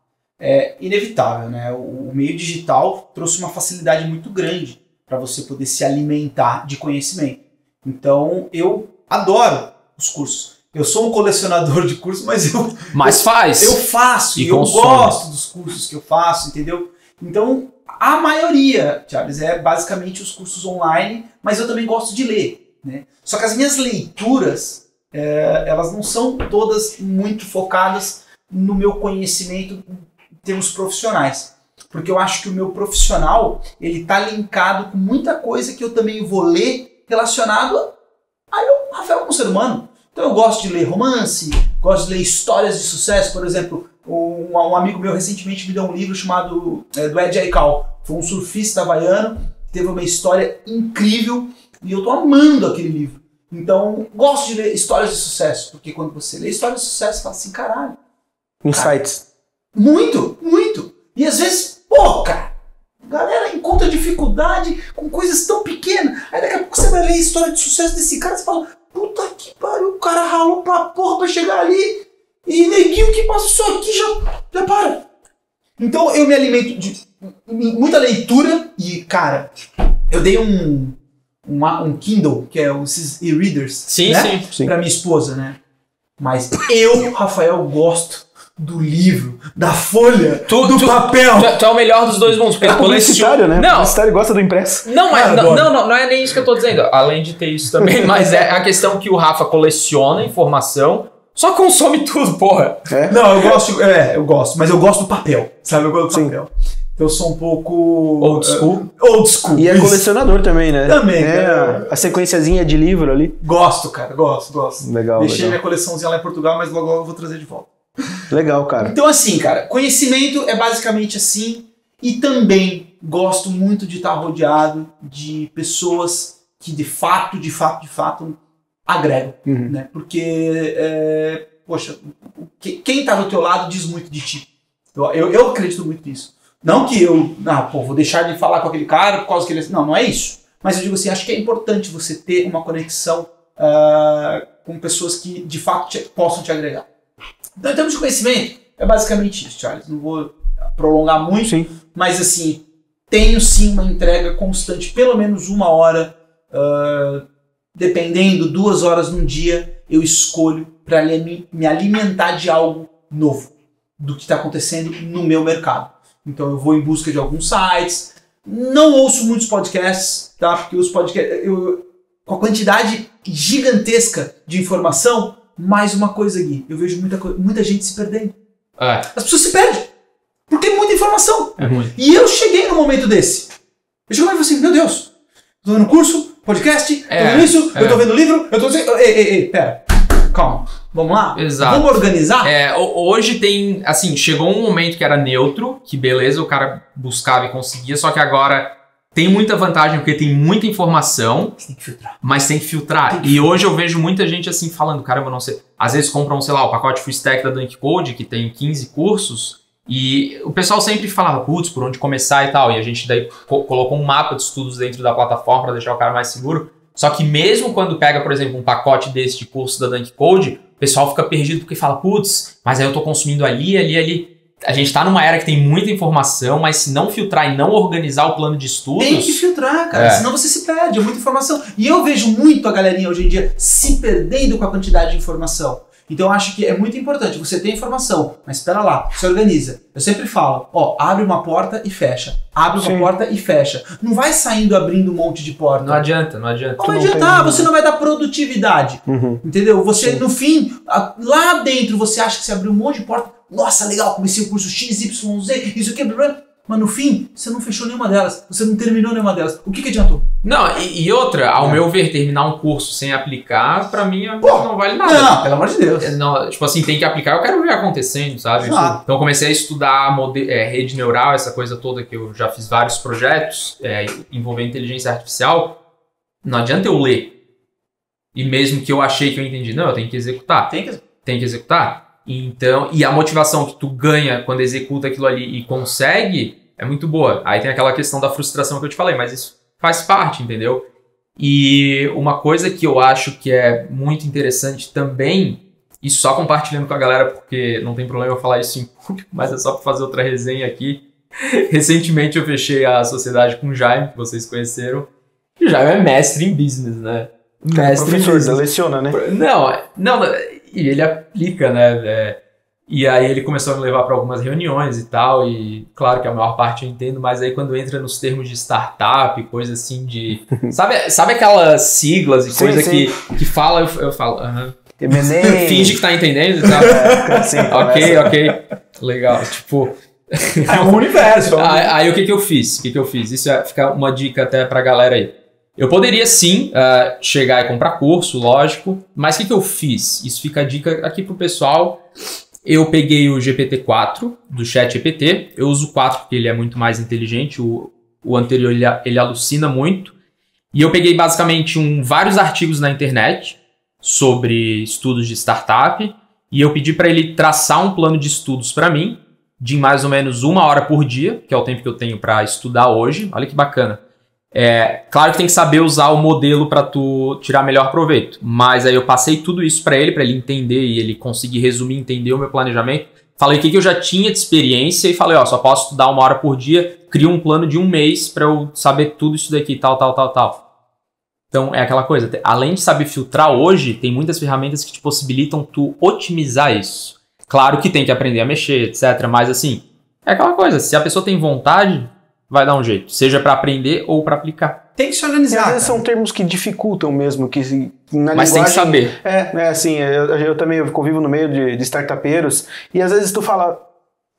É inevitável, né? O, o meio digital trouxe uma facilidade muito grande para você poder se alimentar de conhecimento. Então, eu adoro os cursos. Eu sou um colecionador de cursos, mas eu, Mas faz. eu faço E e eu gosto dos cursos que eu faço, entendeu? Então, a maioria, Charles, é basicamente os cursos online, mas eu também gosto de ler, né? Só que as minhas leituras, é, elas não são todas muito focadas no meu conhecimento em termos profissionais. Porque eu acho que o meu profissional, ele tá linkado com muita coisa que eu também vou ler relacionado a eu, Rafael, como ser humano. Então eu gosto de ler romance, gosto de ler histórias de sucesso, por exemplo, um, um amigo meu recentemente me deu um livro chamado é, do Ed Aikau. Foi um surfista havaiano, teve uma história incrível e eu tô amando aquele livro. Então, gosto de ler histórias de sucesso, porque quando você lê histórias de sucesso, você fala assim, caralho, Insights. muito, muito. E às vezes, pô, cara, encontra dificuldade com coisas tão pequenas. Aí daqui a pouco você vai ler a história de sucesso desse cara e fala, puta que pariu, o cara ralou pra porra pra chegar ali. E neguinho que passa isso aqui já, já para. Então eu me alimento de muita leitura e, cara, eu dei um, um, um Kindle, que é esses e-readers, Sim, né? sim. Sim. pra minha esposa, né? Mas eu, Rafael, gosto do livro, da folha, Tu- do tu- papel. Tu, tu é o melhor dos dois mundos. Porque É publicitário, né? Não, Publicitário gosta do impresso. não, mas, Ah, não, não, não, não é nem isso que eu tô dizendo. Além de ter isso também, mas é a questão que o Rafa coleciona informação, só consome tudo, porra. É? Não, eu gosto, é, eu gosto, mas eu gosto do papel, sabe? Eu gosto do Sim. papel. Eu sou um pouco. Old school. eh, old school. E é isso. colecionador também, né? Também, É, cara. a sequenciazinha de livro ali. Gosto, cara, gosto, gosto. Legal, Deixei legal. minha coleçãozinha lá em Portugal, mas logo, logo eu vou trazer de volta. Legal, cara. Então, assim, cara, conhecimento é basicamente assim. E também gosto muito de estar rodeado de pessoas que de fato, de fato, de fato agregam, Uhum. né? Porque, é, poxa, quem tá do teu lado diz muito de ti. Eu, eu, eu acredito muito nisso. Não que eu, ah, pô, vou deixar de falar com aquele cara por causa que ele. Não, não é isso. Mas eu digo assim, acho que é importante você ter uma conexão ah, com pessoas que de fato te- possam te agregar. Então, em termos de conhecimento, é basicamente isso, Charles. Não vou prolongar muito, Sim. mas assim, tenho sim uma entrega constante, pelo menos uma hora, ah, dependendo, duas horas num dia, eu escolho para me alimentar de algo novo, do que está acontecendo no meu mercado. Então eu vou em busca de alguns sites, não ouço muitos podcasts, tá? Porque os podcasts, eu, com a quantidade gigantesca de informação, mais uma coisa, Gui, eu vejo muita, muita gente se perdendo. É, As pessoas se perdem. Porque é muita informação. é ruim. E eu cheguei num momento desse. Eu cheguei e falei assim, meu Deus, tô dando curso, podcast, tô É, vendo isso, é. eu tô vendo livro, eu tô. Ei, ei, ei, pera. Calma. Vamos lá? Exato. Vamos organizar? É, ho- hoje tem, assim, chegou um momento que era neutro, que beleza, o cara buscava e conseguia, só que agora tem muita vantagem porque tem muita informação, tem que filtrar. mas tem que filtrar. Tem que e hoje eu vejo muita gente assim falando, caramba, não sei. Às vezes compram, sei lá, o pacote full stack da Dunk Code, que tem 15 cursos, e o pessoal sempre falava, putz, por onde começar e tal. E a gente daí co- colocou um mapa de estudos dentro da plataforma para deixar o cara mais seguro. Só que mesmo quando pega, por exemplo, um pacote desse de curso da Dunk Code, o pessoal fica perdido porque fala, putz, mas aí eu tô consumindo ali, ali, ali. A gente tá numa era que tem muita informação, mas se não filtrar e não organizar o plano de estudos. Tem que filtrar, cara, É. senão você se perde, é muita informação. E eu vejo muito a galerinha hoje em dia se perdendo com a quantidade de informação. Então eu acho que é muito importante, você tem informação, mas espera lá, se organiza. Eu sempre falo, ó, abre uma porta e fecha. Abre uma Sim. porta e fecha. Não vai saindo abrindo um monte de porta. Não adianta, não adianta. Não vai não tem- adiantar, você não vai dar produtividade. Uhum. Entendeu? Você, no fim, lá dentro, você acha que você abriu um monte de porta. Nossa, legal, comecei o curso X, Y, Z, isso aqui, blá, blá. mas no fim, você não fechou nenhuma delas. Você não terminou nenhuma delas. O que, que adiantou? Não, e, e outra, ao É. meu ver, terminar um curso sem aplicar, pra mim é- Pô, não vale nada. não, pelo amor de Deus. É, não, tipo assim, tem que aplicar, eu quero ver acontecendo, sabe? Exato. Então eu comecei a estudar é, rede neural, essa coisa toda que eu já fiz vários projetos é, envolvendo inteligência artificial. Não adianta eu ler. E mesmo que eu achei que eu entendi, não, eu tenho que executar. Tem que. Tem que executar. Então, e a motivação que tu ganha quando executa aquilo ali e consegue é muito boa. Aí tem aquela questão da frustração que eu te falei, mas isso faz parte, entendeu? E uma coisa que eu acho que é muito interessante também, e só compartilhando com a galera, porque não tem problema eu falar isso em público, mas é só para fazer outra resenha aqui. Recentemente eu fechei a sociedade com o Jaime, que vocês conheceram. E o Jaime é mestre em business, né? Mestre em Professor, business. leciona, né? Não, não, e ele aplica, né? é, e aí ele começou a me levar para algumas reuniões e tal, e claro que a maior parte eu entendo, mas aí quando entra nos termos de startup, coisa assim de. Sabe, sabe aquelas siglas e Sim, coisa sim. Que, que fala, eu, eu falo, aham. M&A. Finge que tá entendendo e tal. Assim, ok, começa. ok. Legal. Tipo, É um universo. Aí, aí o que, que eu fiz? O que, que eu fiz? Isso é, fica uma dica até pra galera aí. Eu poderia sim ah, chegar e comprar curso, lógico, mas o que, que eu fiz? Isso fica a dica aqui pro pessoal. Eu peguei o GPT-4 do Chat GPT. Eu uso o 4 porque ele é muito mais inteligente. O, o anterior ele, ele alucina muito. E eu peguei basicamente um, vários artigos na internet sobre estudos de startup. E eu pedi para ele traçar um plano de estudos para mim de mais ou menos uma hora por dia, que é o tempo que eu tenho para estudar hoje. Olha que bacana. É, claro que tem que saber usar o modelo para tu tirar melhor proveito, mas aí eu passei tudo isso para ele, para ele entender e ele conseguir resumir, entender o meu planejamento. Falei o que, que eu já tinha de experiência e falei, ó, só posso estudar uma hora por dia, crio um plano de um mês para eu saber tudo isso daqui, tal, tal, tal, tal. Então é aquela coisa, além de saber filtrar hoje, tem muitas ferramentas que te possibilitam tu otimizar isso. Claro que tem que aprender a mexer, etc. Mas assim, é aquela coisa, se a pessoa tem vontade, vai dar um jeito. Seja para aprender ou para aplicar. Tem que se organizar. às vezes cara. são termos que dificultam mesmo, que se- na Mas tem que saber. É, é assim, eu, eu também convivo no meio de, de startupeiros, e às vezes tu fala,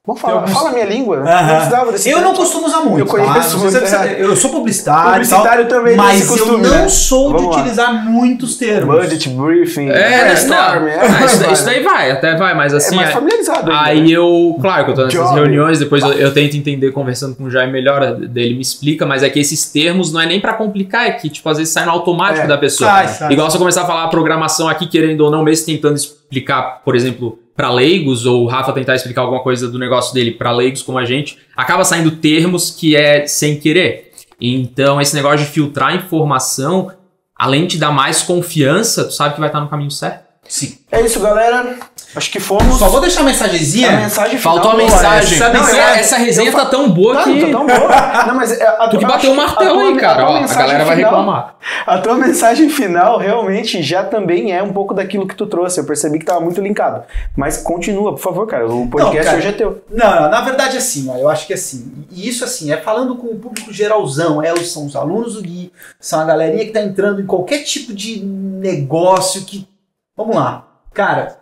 vamos falar, alguns- fala a minha língua, não Aham. precisava desse Eu não costumo usar muito. Eu conheço tá? Sei se muito, você- é. Eu sou publicitário, Publicitário tal, também mas costume, eu não né? sou de Vamos lá. utilizar muitos termos. Budget briefing, É, brainstorm, não, é, ah, isso, isso daí vai, até vai, mas é assim. mais é- familiarizado ainda, Aí né? eu, claro que eu tô nessas Job. reuniões, depois eu, eu tento entender conversando com o Jaime melhor, dele me explica, mas é que esses termos não é nem pra complicar, é que tipo às vezes sai no automático É, da pessoa. sai, sai. Igual se eu começar a falar programação aqui, querendo ou não, mesmo tentando explicar, por exemplo, pra leigos, ou o Rafa tentar explicar alguma coisa do negócio dele pra leigos como a gente, acaba saindo termos que é sem querer. Então, esse negócio de filtrar informação, além de dar mais confiança, tu sabe que vai estar no caminho certo. Sim. É isso, galera. Acho que fomos. Só vou deixar a mensagenzinha. a mensagem final. Faltou a Não, mensagem. essa Não, mensagem- essa resenha tá tão boa Tá, que. tá tão boa. Não, mas é, a, Tu que eu bateu o martelo a aí, cara. Ó, a mensagem galera vai final- reclamar. A tua mensagem final realmente já também é um pouco daquilo que tu trouxe. Eu percebi que tava muito linkado. Mas continua, por favor, cara. O podcast cara. hoje é teu. Não, não, na verdade é assim, ó, eu acho que é assim. E isso assim, é falando com o público geralzão, é, são os alunos do Gui, são a galerinha que tá entrando em qualquer tipo de negócio que. Vamos lá. Cara,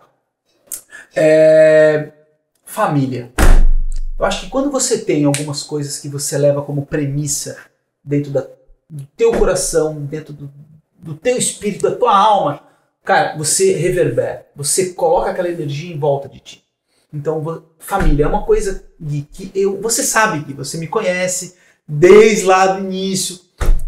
é, família. Eu acho que quando você tem algumas coisas que você leva como premissa dentro da, do teu coração, dentro do, do teu espírito, da tua alma, cara, você reverbera. Você coloca aquela energia em volta de ti. Então, família é uma coisa Gui, que eu, você sabe que você me conhece, desde lá do início,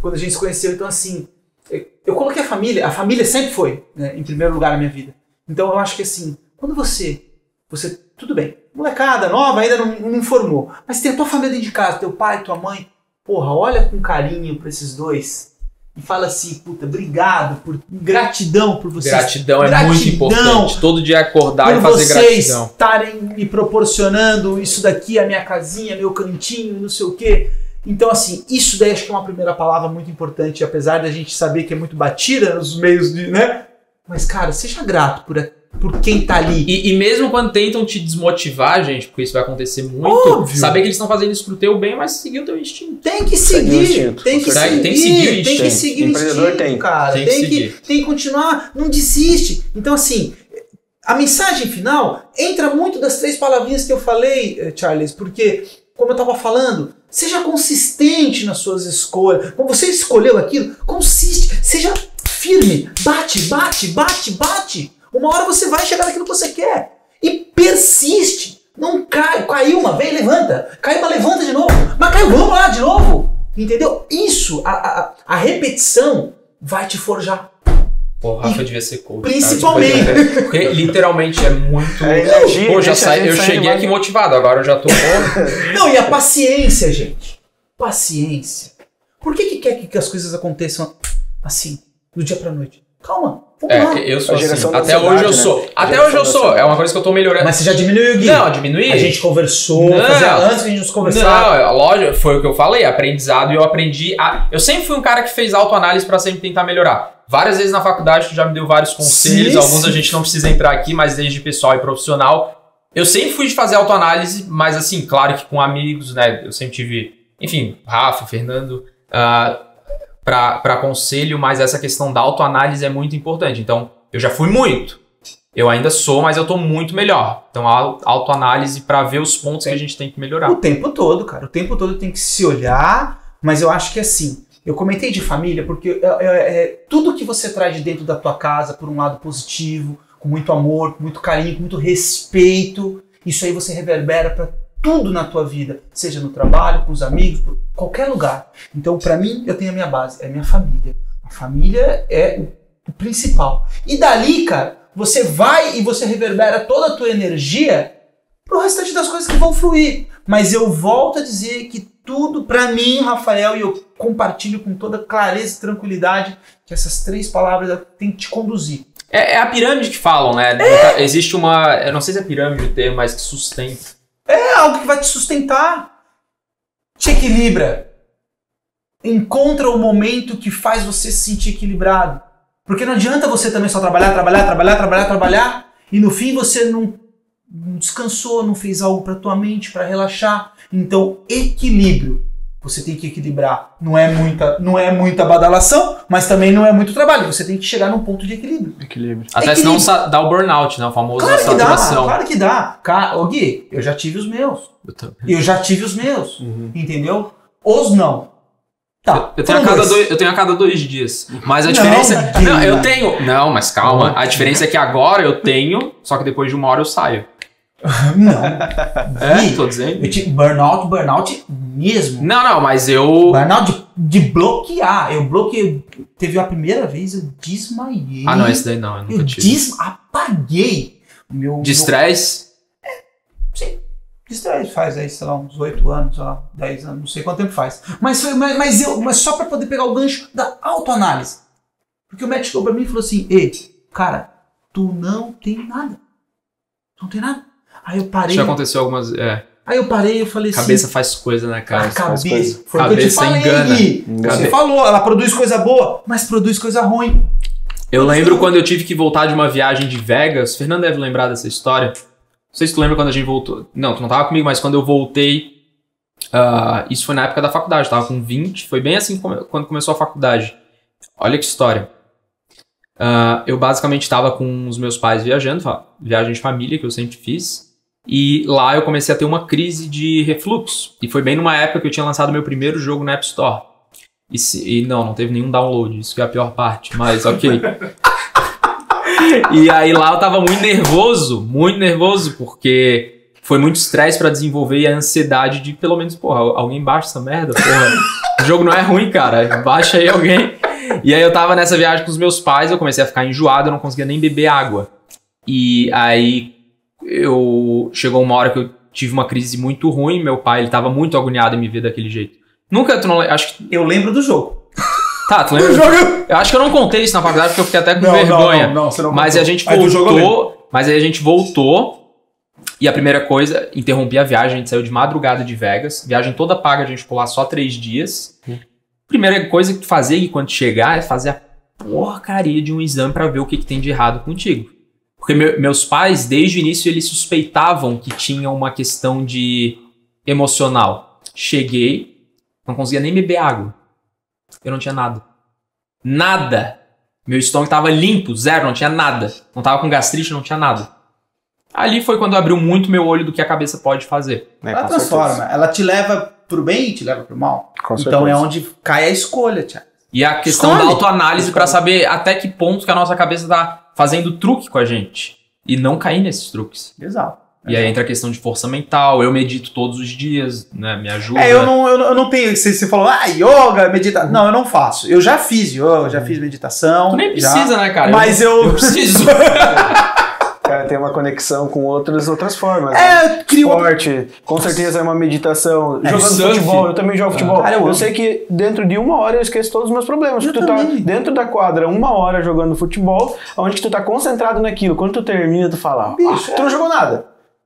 quando a gente se conheceu. Então, assim, eu- eu coloquei a família, a família sempre foi né, em primeiro lugar na minha vida. Então, eu acho que assim, quando você, você, tudo bem, molecada nova ainda não, não formou, mas tem a tua família dentro de casa, teu pai, tua mãe, porra, olha com carinho pra esses dois e fala assim, puta, obrigado, por gratidão por vocês Gratidão é muito Gratidão. importante. Todo dia acordar e fazer vocês gratidão. estarem me proporcionando isso daqui, a minha casinha, meu cantinho, não sei o quê. Então, assim, isso daí acho que é uma primeira palavra muito importante, apesar da gente saber que é muito batida nos meios de, né? Mas, cara, seja grato por, por quem tá ali. E, e mesmo quando tentam te desmotivar, gente, porque isso vai acontecer muito, Óbvio. saber que eles estão fazendo isso pro teu bem, mas seguir o teu instinto. Tem que seguir, instinto, tem que seguir, Tem que seguir o tem que instinto. seguir o Empreendedor instinto, tem. cara. Tem Tem, que que, seguir. tem que continuar, não desiste. Então, assim, a mensagem final entra muito das três palavrinhas que eu falei, eh, Charles, porque, como eu tava falando, seja consistente nas suas escolhas. Quando você escolheu aquilo, consiste, seja firme, bate, bate, bate, bate. Uma hora você vai chegar naquilo que você quer. E persiste. Não cai. Caiu uma vez, levanta. Caiu uma, levanta de novo. Mas caiu, vamos lá de novo. Entendeu? Isso, a, a, a repetição vai te forjar. Pô, o Rafa devia ser coach. Principalmente. cara. Porque literalmente é muito. É energia, Pô, já saí, eu cheguei animado. aqui motivado, agora eu já tô. Não, e a paciência, gente. Paciência. Por que, que quer que, as coisas aconteçam assim, do dia pra noite? Calma, lá. É, eu sou A assim. Até hoje eu né? sou. A Até hoje eu sou. É uma coisa que eu tô melhorando. Mas você já diminuiu, Gui? Não, diminuí. A gente conversou, Não. fazia antes que a gente nos conversar. Não, é, lógico, foi o que eu falei, aprendizado e eu aprendi. A, eu sempre fui um cara que fez autoanálise pra sempre tentar melhorar. Várias vezes na faculdade tu já me deu vários conselhos, Sim, alguns a sim. gente não precisa entrar aqui, mas desde pessoal e profissional. Eu sempre fui de fazer autoanálise, mas assim, claro que com amigos, né? Eu sempre tive, enfim, Rafa, Fernando, ah, pra para conselho, mas essa questão da autoanálise é muito importante. Então, eu já fui muito. Eu ainda sou, mas eu tô muito melhor. Então, a autoanálise pra ver os pontos que a gente tem que melhorar. O tempo todo, cara. O tempo todo tem que se olhar, mas eu acho que assim. Eu comentei de família porque é, é- é tudo que você traz de dentro da tua casa, por um lado positivo, com muito amor, com muito carinho, com muito respeito, isso aí você reverbera pra tudo na tua vida, seja no trabalho, com os amigos, por qualquer lugar. Então, pra mim, eu tenho a minha base, é a minha família. A família é o, principal. E dali, cara, você vai e você reverbera toda a tua energia pro restante das coisas que vão fluir. Mas eu volto a dizer que tudo, pra mim, Rafael, e eu compartilho com toda clareza e tranquilidade, que essas três palavras têm que te conduzir. É, é a pirâmide que falam, né? Nunca- Existe uma. Eu não sei se é pirâmide o termo, mas que sustenta. É algo que vai te sustentar. Te equilibra. Encontra o momento que faz você se sentir equilibrado. Porque não adianta você também só trabalhar, trabalhar, trabalhar, trabalhar, trabalhar e no fim você não, descansou, não fez algo para tua mente, para relaxar. Então, equilíbrio. Você tem que equilibrar. Não é muita, não é muita badalação, mas também não é muito trabalho. Você tem que chegar num ponto de equilíbrio. Equilíbrio. Até Equilíbrio. senão sa- dá o burnout, né? O famoso Claro que dá, saturação. claro que dá. Ô Gui, eu já tive os meus. Eu tô- Eu já tive os meus. Uhum. Entendeu? Os não. Tá. Eu tenho, a cada dois, eu tenho a cada dois dias. Mas a Não, diferença. Gui. Não, eu tenho. Não, mas calma. A diferença é que agora eu tenho, só que depois de uma hora eu saio. Não. É, Gui, tô dizendo. eu tive burnout, burnout mesmo. Não, não, mas eu. Burnout de, de bloquear. Eu bloqueei. Teve a primeira vez, eu desmaiei. Ah, não, esse daí não, eu nunca Eu tive. des... apaguei. o Meu, De estresse? Sim. Estresse faz aí, sei lá, uns 8 anos, sei lá, 10 anos, não sei quanto tempo faz. Mas, foi, mas, mas eu, mas só pra poder pegar o gancho da autoanálise. Porque o médico chegou pra mim e falou assim: Ei, cara, tu não tem nada. Tu não tem nada. Aí eu parei. Já aconteceu algumas. É. Aí eu parei e eu falei Cabeça assim. faz coisa, né, cara? A faz cabeça. coisa. Foi que eu te Cabeça falei, engana. Gui. Engana. Você falou, ela produz coisa boa, mas produz coisa ruim. Eu lembro quando eu tive que voltar de uma viagem de Vegas. Fernando deve lembrar dessa história. Não sei se tu lembra quando a gente voltou. Não, tu não tava comigo, mas quando eu voltei. ah, isso foi na época da faculdade, eu tava com 20. Foi bem assim quando começou a faculdade. Olha que história. Ah, eu basicamente estava com os meus pais viajando, viagem de família que eu sempre fiz. E lá eu comecei a ter uma crise de refluxo. E foi bem numa época que eu tinha lançado meu primeiro jogo na App Store. E, se- e não, não teve nenhum download, isso que é a pior parte, mas ok. e aí lá eu tava muito nervoso, muito nervoso, porque foi muito estresse pra desenvolver e a ansiedade de pelo menos, porra, alguém baixa essa merda, porra. o jogo não é ruim, cara. Baixa aí alguém. E aí eu tava nessa viagem com os meus pais, eu comecei a ficar enjoado, eu não conseguia nem beber água. E aí eu chegou uma hora que eu tive uma crise muito ruim, meu pai, ele tava muito agoniado em me ver daquele jeito. Nunca, tu não, acho que Eu lembro do jogo. Tá, tu lembra? O jogo- Eu acho que eu não contei isso na faculdade porque eu fiquei até com Não, não, vergonha. não, não, você não mas contou. a gente do voltou. Mas aí a gente voltou. E a primeira coisa, interrompi a viagem. A gente saiu de madrugada de Vegas. Viagem toda paga, a gente ficou lá só três dias. Primeira coisa que tu fazer aí quando chegar é fazer a porcaria de um exame pra ver o que, que tem de errado contigo. Porque meu- meus pais, desde o início, eles suspeitavam que tinha uma questão de emocional. Cheguei, não conseguia nem beber água. Eu não tinha nada. Nada. Meu estômago tava limpo, zero, não tinha nada. Não tava com gastrite, não tinha nada. Ali foi quando abriu muito meu olho do que a cabeça pode fazer. É, Ela transforma. certeza. Ela te leva pro bem e te leva pro mal. Com então certeza. é onde cai a escolha, Thiago. E a questão Escolhe. da autoanálise pra Escolhe. saber até que ponto que a nossa cabeça tá fazendo truque com a gente. E não cair nesses truques. Exato. E aí entra a questão de força mental. Eu medito todos os dias, né? Me ajuda. É, eu não, eu, eu não tenho. Você, você falou, ah, yoga, meditação. Não, eu não faço. Eu já fiz yoga, já fiz meditação. Tu nem já. precisa, né, cara? Mas eu. Eu preciso. Cara, tem uma conexão com outras, outras formas. né? É, eu crio. Esporte, com certeza é uma meditação. É, Jogando surf. futebol, eu também jogo futebol. Cara, eu eu sei que dentro de uma hora eu esqueço todos os meus problemas. Eu Tu tá também. dentro da quadra uma hora jogando futebol, onde que tu tá concentrado naquilo. Quando tu termina, tu fala, Bicho, ah, tu não jogou nada.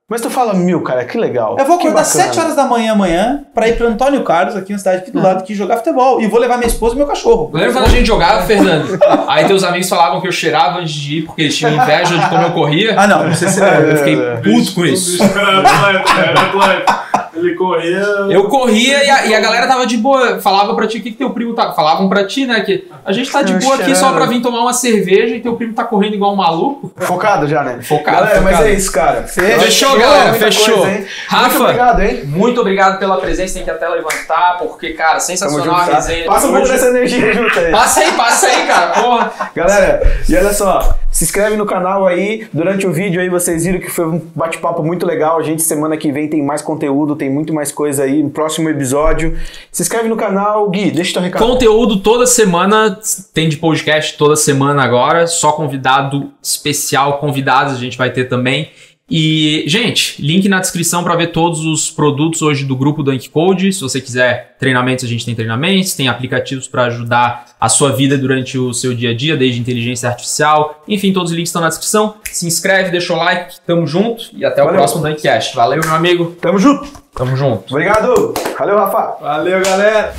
Mas tu fala, meu, cara, que legal. Eu vou que acordar bacana." 7 horas da manhã amanhã pra ir pro Antônio Carlos, aqui na cidade aqui do lado, aqui jogar futebol. E vou levar minha esposa e meu cachorro. Lembra quando a gente jogava, Fernando? Aí teus amigos falavam que eu cheirava antes de ir porque eles tinham inveja de como eu corria. Ah, não, não sei se. Eu fiquei puto com isso. era era. Ele corria. Eu corria e a, e a galera tava de boa. Falava pra ti o que, que teu primo tá. Falavam pra ti, né? Que a gente tá de boa aqui só pra vir tomar uma cerveja e teu primo tá correndo igual um maluco. Focado já, né? Focado, Galera, mas focado. é isso, cara. Fechou, galera, muita fechou. coisa, hein? Rafa, Muito obrigado, hein? muito obrigado pela presença. Tem que até levantar, porque, cara, sensacional junto, a tá? resenha. de Passa um pouco dessa energia junto aí. Passa aí, passa aí, cara. Porra. Galera, e olha só, se inscreve no canal aí. Durante o vídeo aí vocês viram que foi um bate-papo muito legal. A gente semana que vem tem mais conteúdo, tem muito mais coisa aí no próximo episódio. Se inscreve no canal, Gui, deixa teu recado. Conteúdo toda semana, tem de podcast toda semana agora, só convidado especial, convidados a gente vai ter também. E, gente, link na descrição para ver todos os produtos hoje do grupo Dunk Code. Se você quiser treinamentos, a gente tem treinamentos, tem aplicativos para ajudar a sua vida durante o seu dia a dia, desde inteligência artificial. Enfim, todos os links estão na descrição. Se inscreve, deixa o like, tamo junto e até o Valeu. próximo Dunkcast. Valeu, meu amigo. Tamo junto. Tamo junto. Obrigado. Valeu, Rafa. Valeu, galera.